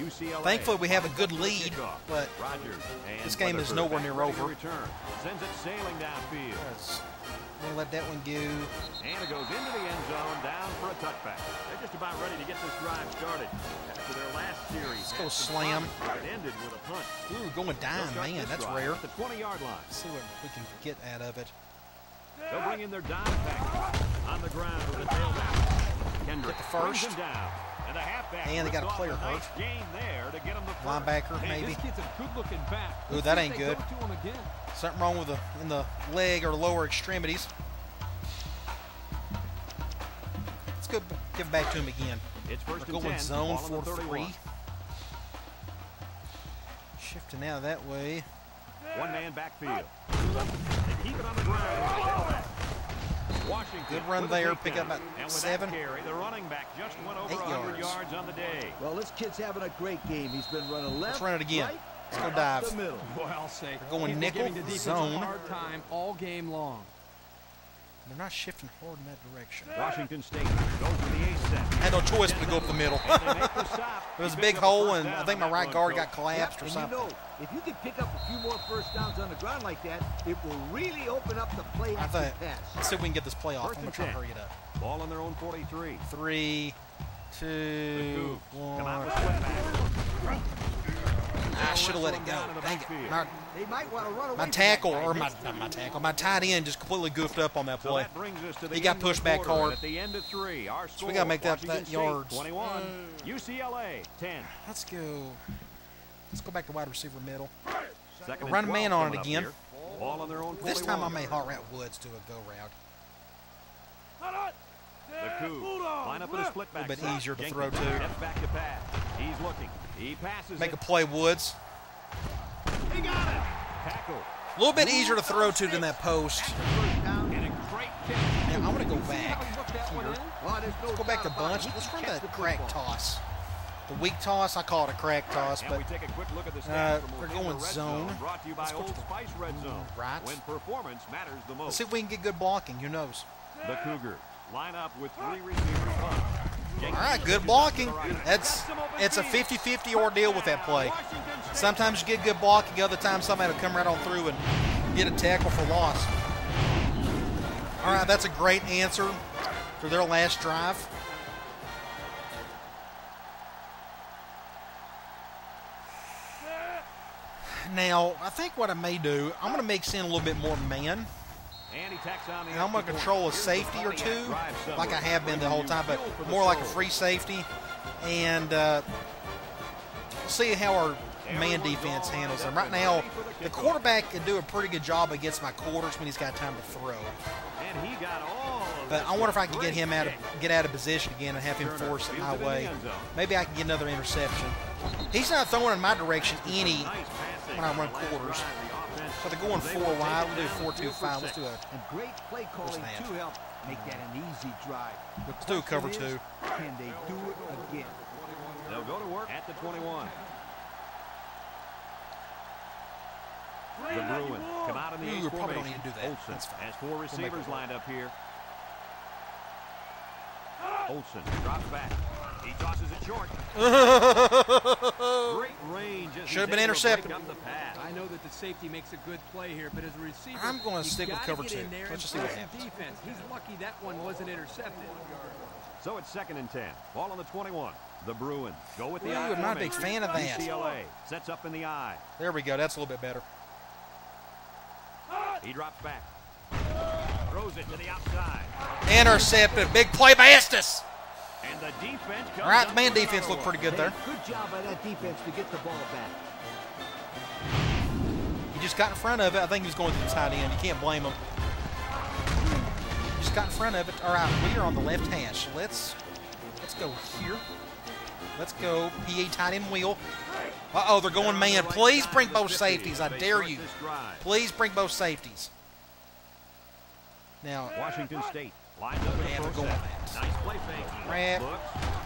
UCLA. Thankfully, we have a good lead, but this game is nowhere near over. Return. Sends it sailing downfield. Let's we'll let that one go. And it goes into the end zone, down for a touchback. They're just about ready to get this drive started. After their last series, Let's go slam. It ended with a punt. Ooh, going dime, man. That's rare. The 20-yard line. Let's see what we can get out of it. They'll bring in their dime package on the ground with the tailback. Kendrick Get the first. down. And the halfback And they got a player nice hurt. gain there to get him the. Linebacker, Man, maybe. This kid's a good looking back. Ooh, that ain't good. go to him again. Something wrong with the in the leg or lower extremities. Let's go give it back to him again. It's first We're going 10. zone ball 4 3. 31. Shifting out that way. One man backfield. They keep it on the ground. Tailback. Washington. Good run there, pick up about seven. Carry, the running back just went over Eight 100 yards. yards on the day. Well, this kid's having a great game. He's been running left, Let's run it again. right, Let's go dive. up the middle. Boy, I'll say. They're going he's nickel, the zone. hard time all game long. They're not shifting hard in that direction. Washington State goes for the A set. Had no choice but to go up the middle. And they make the stop. *laughs* It was a big hole, and I think my right guard got collapsed or something. you know, if you can pick up a few more first downs on the ground like that, it will really open up the play I thought, pass. let's see if we can get this play off. First I'm going to try to hurry it up. Ball on their own 43. Three, two, Cougs come out one. with split back. I should have let it go. him down in the Dang it. My, They might want to run away my tackle, or my, not my tackle, my tight end just completely goofed up on that So play. that to the He got pushed back hard. At the end of three, our score, we gotta make that- Washington that yards. 21, uh, UCLA 10. Let's go. Let's go back to wide receiver middle. Second Run a man on it again. Ball on their own This time I may hot route Woods to a go route. The Cougs line up in a split back. bit easier to throw to. Back to pass. He's looking. He passes Make it. a play, Woods. He got it. Tackle. A little bit easier to throw to than that post. First down. And a great catch. Now I'm gonna go You see how back he hooked that one here. in? Well, there's no Let's go back to doubt about it. bunch. Let's run that the crack toss. The weak toss, I call it a crack toss, but we take a quick look at the uh, we're going zone. Brought to you by Let's go to Spice Red Zone. right. When performance matters the most. let's see if we can get good blocking. Who knows? The Cougars line up with three receivers. All right, good blocking. out to the right. That's Gets him open it's a field. 50-50 ordeal with that play. Sometimes you get good blocking, other times somebody will come right on through and get a tackle for loss. All right, that's a great answer for their last drive. Now, I think what I may do, I'm going to mix in a little bit more man. And he tacks on the And I'm going to control a safety or two, like I have been the whole time, but Fuel for the more like a free safety. And uh, see how our man defense handles them. Right now, the quarterback can do a pretty good job against my quarters when he's got time to throw. And he got all But I wonder if I can get him out of get out of position again and have him force it my way. Maybe I can get another interception. He's not throwing in my direction any. Nice passing when I run quarters. drive. The offense So they're going four to wide. We'll do it down four two two for five. Let's do a And great play calling to help make that an easy drive. The Let's do a cover is, two. Can they do it again? They'll go to work at the 21. The Bruins come out in the Ooh, ace probably don't formation. need to do that. Olson That's fine. has four make receivers it work. lined up here. Olson drops back. He tosses it short. *laughs* Great range. Should have been intercepted. the. I know that the safety makes a good play here, but as a receiver, I'm gonna stick with gotta cover two. Let's just see what happens. Defense. He's lucky that one wasn't intercepted. So it's second and 10. Ball on the 21. The Bruins go with the Ooh, I I'm not a big fan of that. UCLA sets up in the I. There we go. That's a little bit better. He drops back. Throws it to the outside. Intercepted. Big play by Estes. And the defense comes All right, the man defense another looked pretty good there. Good job by that defense to get the ball back. He just got in front of it. I think he was going to the tight end. You can't blame him. He just got in front of it. All right, we are on the left hash. Let's let's go here. Let's go PA tight end wheel. Uh oh, they're going man. Please bring both safeties. I dare you. Please bring both safeties. Now, Washington State lines up in a we're going. Nice play fake. Crap. Looks.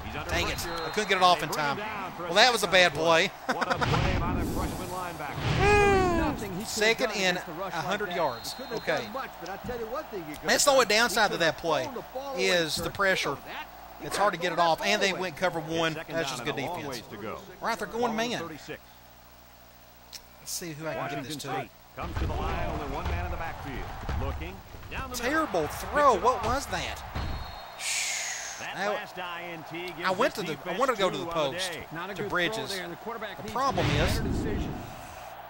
He's under Dang it. I couldn't get it off in time. down for a Well, that was a bad play. what a play by the freshman linebacker. Nothing he could have second done and a like 100 yards. Okay. much, but I tell you one thing you That's the only downside to that play thrown the ball is the pressure. You know that? He It's hard to get it off, and they went cover one. That's just good defense. ways to go. All right, they're going man. 36. Let's see who I can give this to. Comes to the line, only one man in the backfield. Looking down the middle. Terrible throw. What was that? That I- last INT gives I went to the- I wanted to go to the post. day. Not a To Bridges. throw there, and the quarterback The problem to make a is-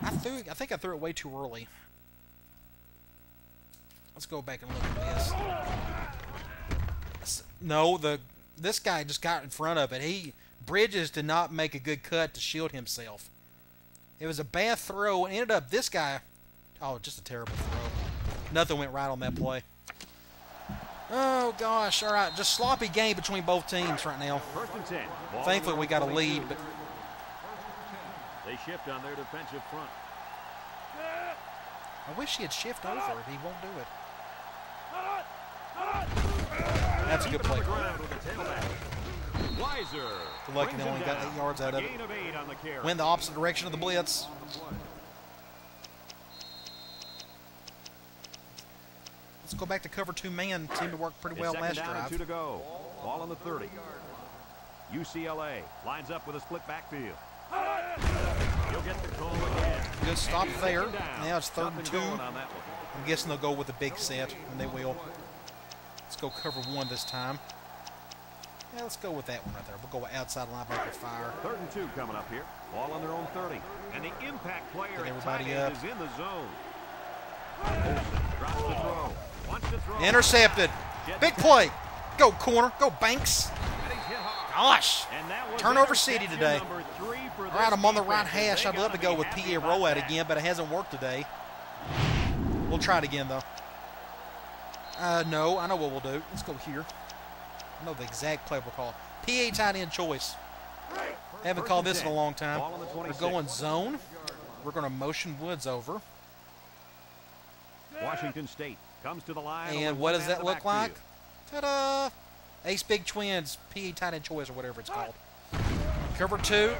I threw. I think I threw it way too early. Let's go back and look at this. No, the this guy just got in front of it. He Bridges did not make a good cut to shield himself. It was a bad throw and ended up this guy. Oh, just a terrible throw. Nothing went right on that play. Oh gosh! All right, just sloppy game between both teams right now. First and 10. Thankfully, we got a lead, but They shift on their defensive front. I wish he'd shift over it. He won't do it. That's a good Keep it on play. the ground with the tailback. Weiser. Good luck, brings they only got eight yards out of it. gain of eight on the carry. Went the opposite direction of the blitz. Let's go back to cover two man. Seemed to work pretty well last down drive. two to go. Ball on the 30. UCLA lines up with a split backfield. He'll get the call again. Good stop there. Now it's third and two. going on that one. I'm guessing they'll go with a big set, and they will. Let's go cover one this time. Yeah, let's go with that one right there. We'll go outside linebacker fire. Third and two coming up here. Ball on their own 30. And the impact player Get at tight everybody up. is in the zone. Olson drops the throw. Intercepted. Big play. Go corner. Go Banks. Gosh. Turnover City today. All right, I'm on the right hash. I'd love to go with PA rollout again, but it hasn't worked today. We'll try it again, though. Uh, no, I know what we'll do. Let's go here. I know the exact play we'll call. PA tight end choice. Haven't called this in a long time. We're going zone. We're going to motion Woods over. Washington State comes to the line. And what does that look like? Ta-da! Ace Big Twins, tight end choice, or whatever it's called. Cover two.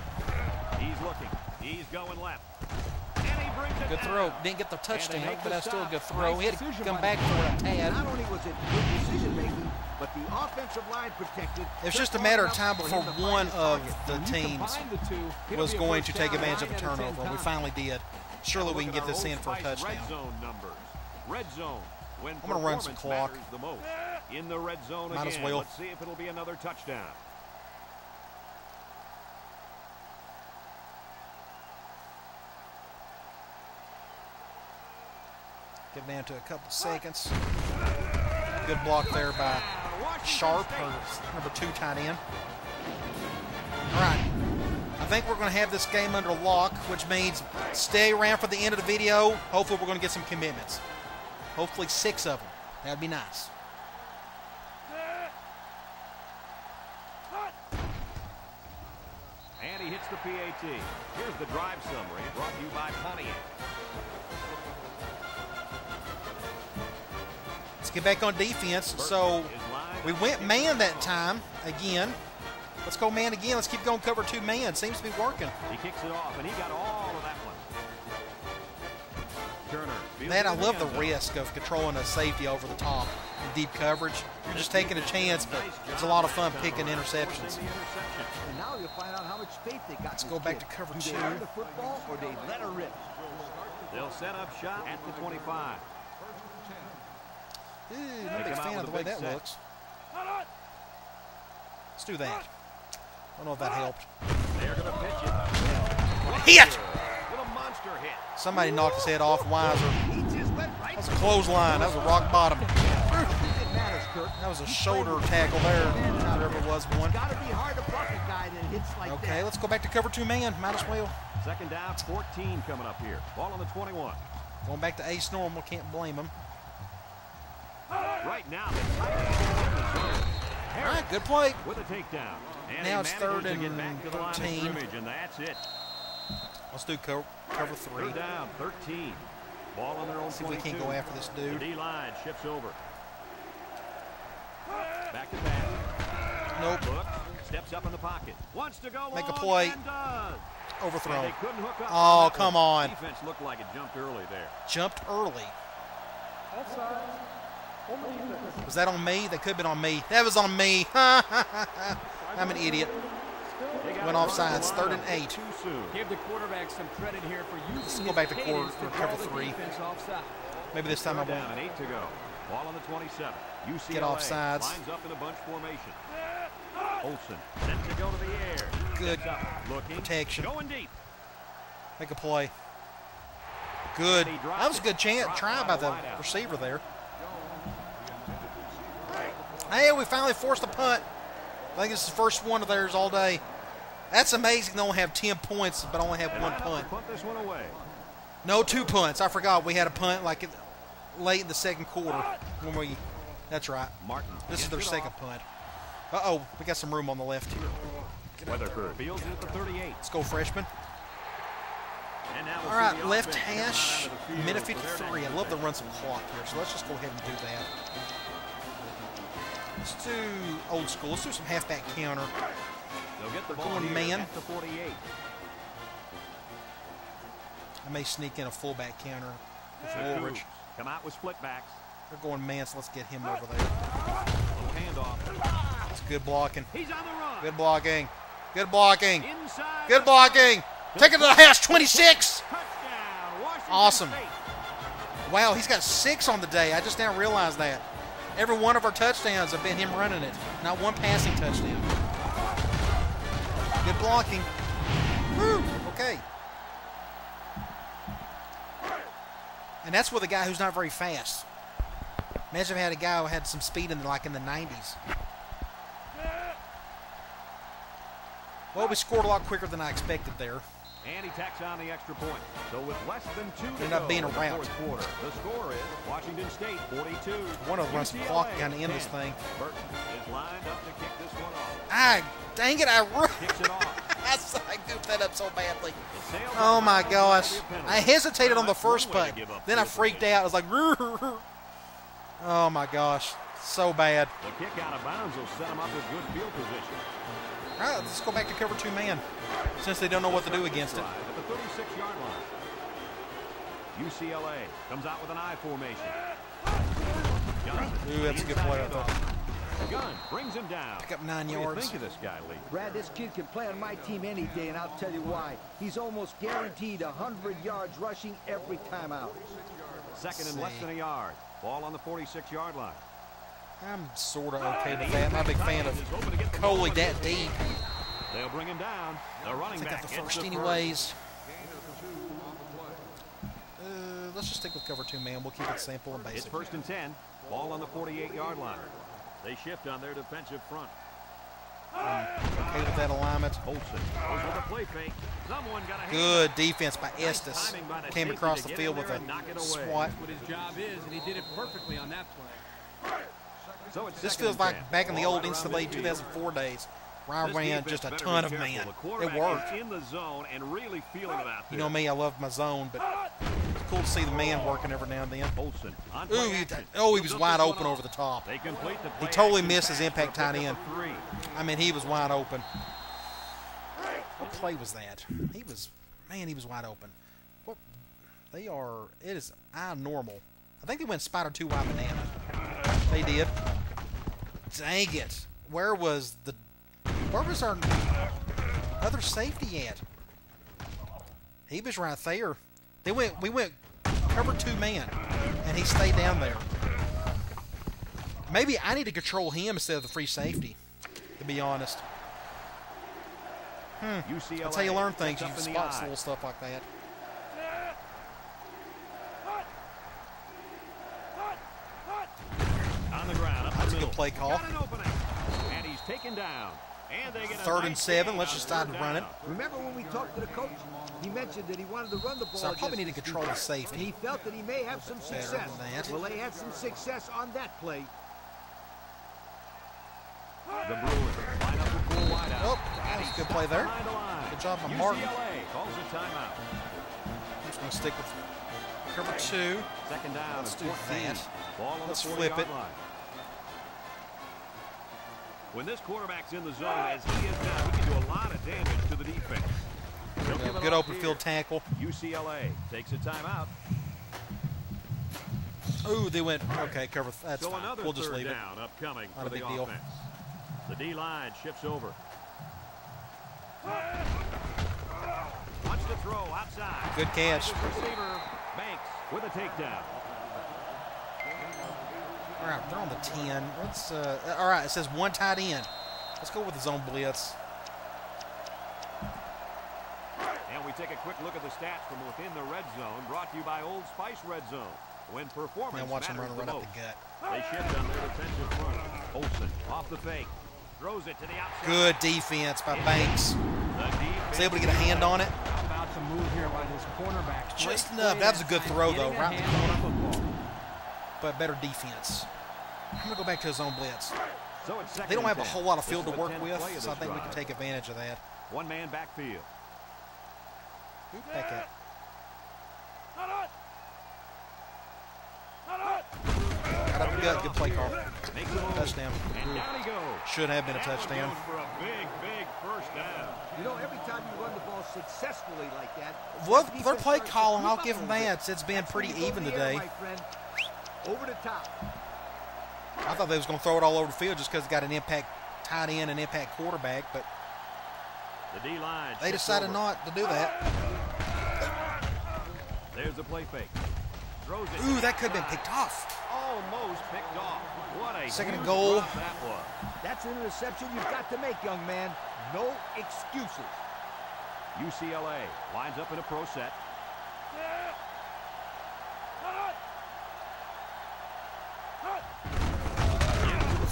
He's looking. He's going left. And he brings it Good throw. Didn't get the touchdown, but that's still a good throw. Nice He had to come back for a Not tad. only was it good decision making, but the offensive line protected. It's just a matter of time before him to find one of the teams the was going to take advantage of a nine out of 10 turnover, we finally did. Surely we can get this in for a touchdown. Red zone numbers. Red zone. When I'm gonna run some clock. The most. In the red zone Might as again. well. Let's see if it'll be another touchdown. Get down to a couple seconds. Good block there by Sharp, number two tight end. All right. I think we're going to have this game under lock, which means stay around for the end of the video. Hopefully, we're going to get some commitments. Hopefully, six of them. That'd be nice. And he hits the PAT. Here's the drive summary brought to you by Pontiac. Let's get back on defense. So we went man that time again. Let's go man again. Let's keep going cover two man. Seems to be working. He kicks it off, and he got all Man, I love the the end zone. risk of controlling a safety over the top in deep coverage. You're just taking a chance, but it's a lot of fun picking interceptions. Forcing the interception. And now you'll find out how much faith they got. Let's go back to cover Do two. They the football or they let her rip. They'll set up shop at the 25. Ooh, not a big fan of the way that set. looks. Let's do that. I don't know if that helped. They're going to pitch it. Hit! With a monster hit. Somebody knocked his head off. Wiser. He just went right. That was a clothesline. That was a rock bottom. It matters, Kirk. That was a shoulder tackle there. Whatever it was, one. Got to be hard to block a guy that hits like Okay, let's go back to cover two man. Might as well. Second down, 14 coming up here. Ball on the 21. Going back to ace normal. Can't blame him. Right now, the tight end is in the zone. All right, good play. With a takedown. And Now it's third and back to the line of 13. and that's it. Let's do cover, cover three. Third down, 13. Ball on their own See if we can't go after this The dude. D-line shifts over. Back to pass. Nope. Looks, steps up in the pocket. Wants to go Make a long play. and Overthrown. they couldn't hook up Oh, on come one. on. Defense looked like it jumped early there. Jumped early. Was that on me? That could have been on me. That was on me. *laughs* I'm an idiot. They got Went it offsides, third and eight. Too soon. Give the quarterback some credit here for using go back to his quarter- cadence or to cover the three. defense offside. Maybe this time I Third down won't. and eight to go. Ball on the 27. UCLA Get offsides. lines up in a bunch formation. Olson set to go to the air. Good Steps looking, protection. going deep. Make a play. Good. That was a good chance. Try by the receiver there. Hey, we finally forced a punt. I think it's the first one of theirs all day. That's amazing. They only have 10 points, but only have one punt. punt this one away. No, two punts. I forgot we had a punt like late in the second quarter when we. That's right. Martin. This is their second off. punt. Uh oh, we got some room on the left here. Weatherford fields it at the 38. Let's go, freshman. And now All right, left offense come out hash, onto the field minute 53. I'd love to run some clock here, so let's just go ahead and do that. Let's do old school. Let's do some halfback counter. They'll get the ball Going here man. at the 48. I may sneak in a fullback counter with Woolridge. Come out with split backs. They're going man, so let's get him over there. Handoff. It's good blocking. He's on the run. Good blocking. Good blocking. Inside. Good blocking. Take it to the hash. 26. Touchdown. Awesome. State. Wow, he's got six on the day. I just now realized that. Every one of our touchdowns have been him running it. Not one passing touchdown. Good blocking. Woo. Okay. And that's with a guy who's not very fast. Imagine if I had a guy who had some speed in the, like in the 90s. Well, we scored a lot quicker than I expected there. And he tacks on the extra point. So with less than two to go up being a in the fourth quarter, the score is Washington State 42. One of run some UCLA clock kind of end this 10. thing. Burton is lined up to kick this one off. Ah, dang it! I Kicks it off. *laughs* I goofed that up so badly. Oh my gosh. that'll be a penalty. I hesitated on the first one first way to putt. give up Then I freaked out. I was like, *laughs* oh my gosh. So bad. The kick out of bounds will set him up with good field position. All right, let's go back to cover two man since they don't know what to do against it. At the 36-yard line. UCLA comes out with an I formation. Johnson Ooh, that's a good play, I handoff. Gunn brings him down. Pick up nine What do you yards. think of this guy, Lee? Brad, this kid can play on my team any day, and I'll tell you why. He's almost guaranteed 100 yards rushing every time out. Second and less than a yard. Ball on the 46-yard line. I'm sort of okay with that. I'm not a big fan of Coley that deep. They'll bring him down. The I running think back got the first anyways. Uh, let's just stick with cover two man. We'll keep it simple and basic. It's first and 10. Ball on the 48-yard line. They shift on their defensive front. Okay with that alignment. Olson goes with a play fake. Someone got a hand Good defense by Estes. timing by the Came across the field with a and knock it away. swat. What his job is, and he did it perfectly on that play. So This feels like 10. back in the old NCAA midfield. 2004 days Ryan This ran just a ton of man. It worked. in the zone and really feeling about You know me, I love my zone, but it's cool to see the man working every now and then. Olson Ooh, he, oh, he was wide open over the top. He totally missed his impact tight end. I mean, he was wide open. What play was that? He was, man, he was wide open. What? They are. It is I normal. I think they went spider two wide banana. They did. Dang it! Where was the? Where was our other safety at? He was right there. They went. We went cover two man, and he stayed down there. Maybe I need to control him instead of the free safety. To be honest. Hmm. UCLA That's how you learn things. You spot little stuff like that. On the ground, up That's a the good middle. Play call. Got an opening. And he's taken down. And they get Third and seven. Let's just start running. Remember when we talked to the coach? He mentioned that he wanted to run the ball. So I probably need to control the safety. And he felt that he may have some success. Well, they had some success on that play. The Bruins line up with four wide out. Oh, that was a good play there. Behind the line. Good job by UCLA Martin. calls a timeout. I'm just going to stick with cover two. Second down. Let's do that. Ball on Let's the flip it. line. When this quarterback's in the zone, as he is now, he can do a lot of damage to the defense. He'll Good open field tackle. UCLA takes a timeout. Ooh, they went. Okay, cover. That's so fine. We'll just leave it. down upcoming Not for a the big deal. offense. The D line shifts over. Wants to throw outside. Good catch. Receiver Banks with a takedown. All right, they're on the 10. Let's. Uh, all right, it says one tight end. Let's go with the zone blitz. And we take a quick look at the stats from within the red zone, brought to you by Old Spice Red Zone. When performance Man, watch him matters run the right up most. the gut. They shift on their defensive front. Olson off the fake. Throws it to the outside. Good defense by Banks. The Was able to get a hand on it. About to move here by this cornerback. Just Great enough. That was a good throw, though, right in the hand a better defense. I'm going to go back to his own blitz. So they don't have a whole lot of field to work with, so I think drive. we can take advantage of that. One man backfield. Back up. Got up. Good play call. Touchdown. Should have been a touchdown. A big, big first down. You know, every time you run the ball successfully like that. Well, their play calling, I'll give them that. It's been pretty even today my friend. Over the top. I thought they was going to throw it all over the field just because it got an impact tight end and impact quarterback, but The D line. they decided over. not to do that. There's the play fake. Throws it. Ooh, that could have been picked off. Almost picked off. What a Second and huge goal. that was. That's an interception you've got to make, young man. No excuses. UCLA lines up in a pro set.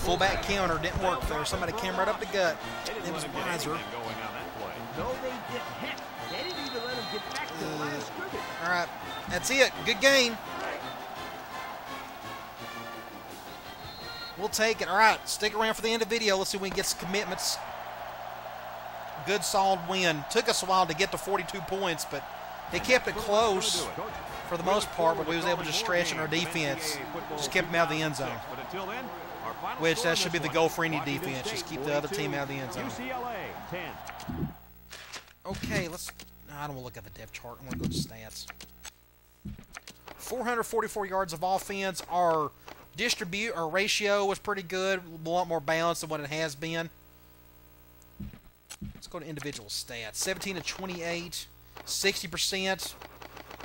Fullback counter didn't work there. Somebody came right up the gut. It was of scrimmage. All right, that's it. Good game. We'll take it. All right, stick around for the end of the video. Let's see if we can get some commitments. Good, solid win. Took us a while to get to 42 points, but they kept it close for the most part, but we was able to stretch in our defense. Just kept them out of the end zone. But until then, our final Which that should be the goal for any defense. Just keep the other team out of the end zone. UCLA 10. Okay, let's. I don't want to look at the depth chart. I want to go to stats. 444 yards of offense. Our distribute, our ratio was pretty good. A lot more balanced than what it has been. Let's go to individual stats. 17 to 28, 60%.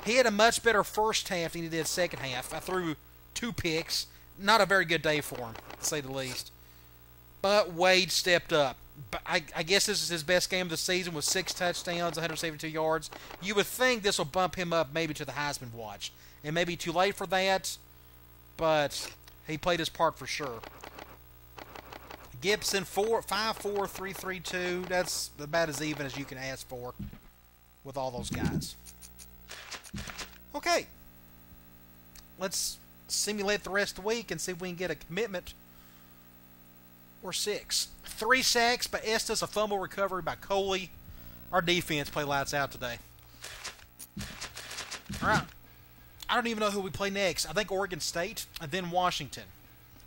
He had a much better first half than he did second half. I threw two picks. Not a very good day for him, to say the least. But Wade stepped up. I, I guess this is his best game of the season with six touchdowns, 172 yards. You would think this will bump him up maybe to the Heisman watch. It may be too late for that, but he played his part for sure. Gibson four five four three three two. That's about as even as you can ask for with all those guys. Okay. Let's simulate the rest of the week and see if we can get a commitment or six. Three sacks by Estes, a fumble recovery by Coley. Our defense played lights out today. All right. I don't even know who we play next. I think Oregon State and then Washington.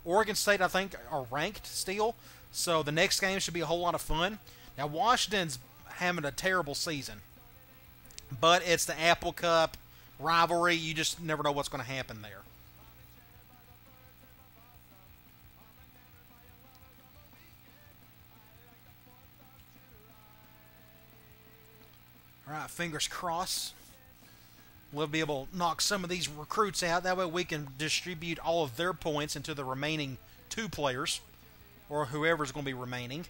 Oregon State, I think, are ranked still, so the next game should be a whole lot of fun. Now, Washington's having a terrible season, but it's the Apple Cup rivalry. You just never know what's going to happen there. All right, fingers crossed. We'll be able to knock some of these recruits out. That way we can distribute all of their points into the remaining two players, or whoever's going to be remaining.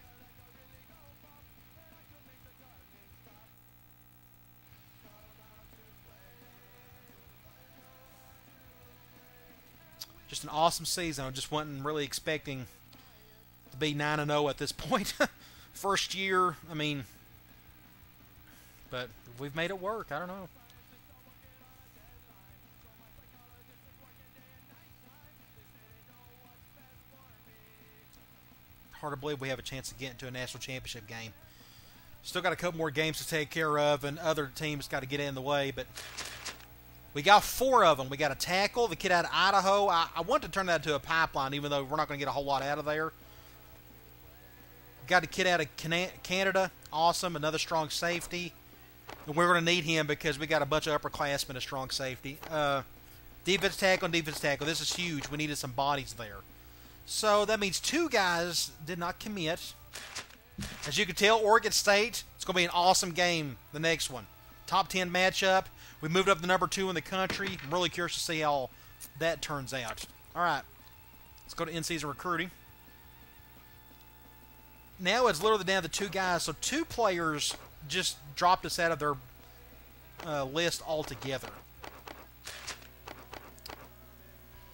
Just an awesome season. I just wasn't really expecting to be 9 and 0 at this point. *laughs* First year, I mean, but we've made it work. I don't know. Hard to believe we have a chance to get into a national championship game. Still got a couple more games to take care of, and other teams got to get in the way. But we got four of them. We got a tackle, the kid out of Idaho. I, I want to turn that into a pipeline, even though we're not going to get a whole lot out of there. Got a kid out of Canada. Awesome. Another strong safety. And we're going to need him because we got a bunch of upperclassmen at strong safety. Uh, defense tackle and defense tackle. This is huge. We needed some bodies there. So that means two guys did not commit. As you can tell, Oregon State, it's going to be an awesome game, the next one. Top 10 matchup. We moved up to number two in the country. I'm really curious to see how that turns out. All right. Let's go to in-season recruiting. Now it's literally down to two guys. So two players just dropped us out of their uh, list altogether.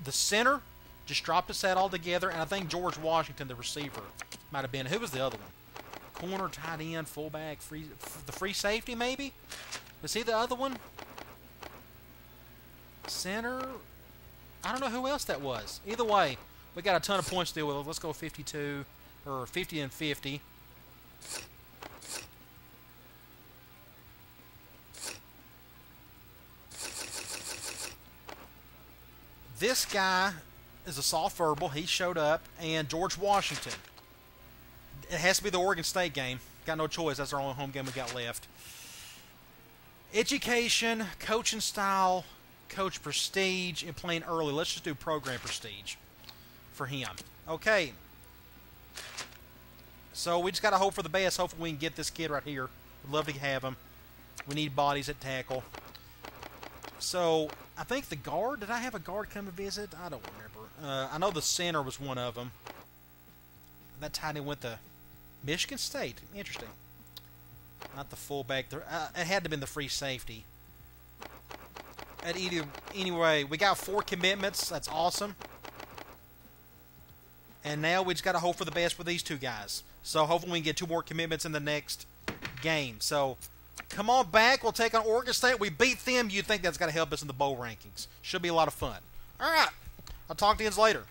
The center just dropped us out altogether, and I think George Washington, the receiver, might have been. Who was the other one? Corner, tight end, fullback, free, the free safety, maybe? Was he the other one? Center? I don't know who else that was. Either way, we got a ton of points to deal with. Let's go 52 or 50 and 50. This guy is a soft verbal. He showed up, and George Washington. It has to be the Oregon State game. Got no choice. That's our only home game we got left. Education, coaching style, coach prestige, and playing early. Let's just do program prestige for him. Okay. So we just got to hope for the best. Hopefully we can get this kid right here. We'd love to have him. We need bodies at tackle. So I think the guard. Did I have a guard come to visit? I don't remember. Uh, I know the center was one of them. That tight end went to Michigan State. Interesting. Not the fullback. Uh, it had to have been the free safety. At either, anyway, we got four commitments. That's awesome. And now we just got to hope for the best with these two guys. So hopefully we can get two more commitments in the next game. So come on back. We'll take on Oregon State. We beat them. You think that's going to help us in the bowl rankings. Should be a lot of fun. All right. I'll talk to you guys later.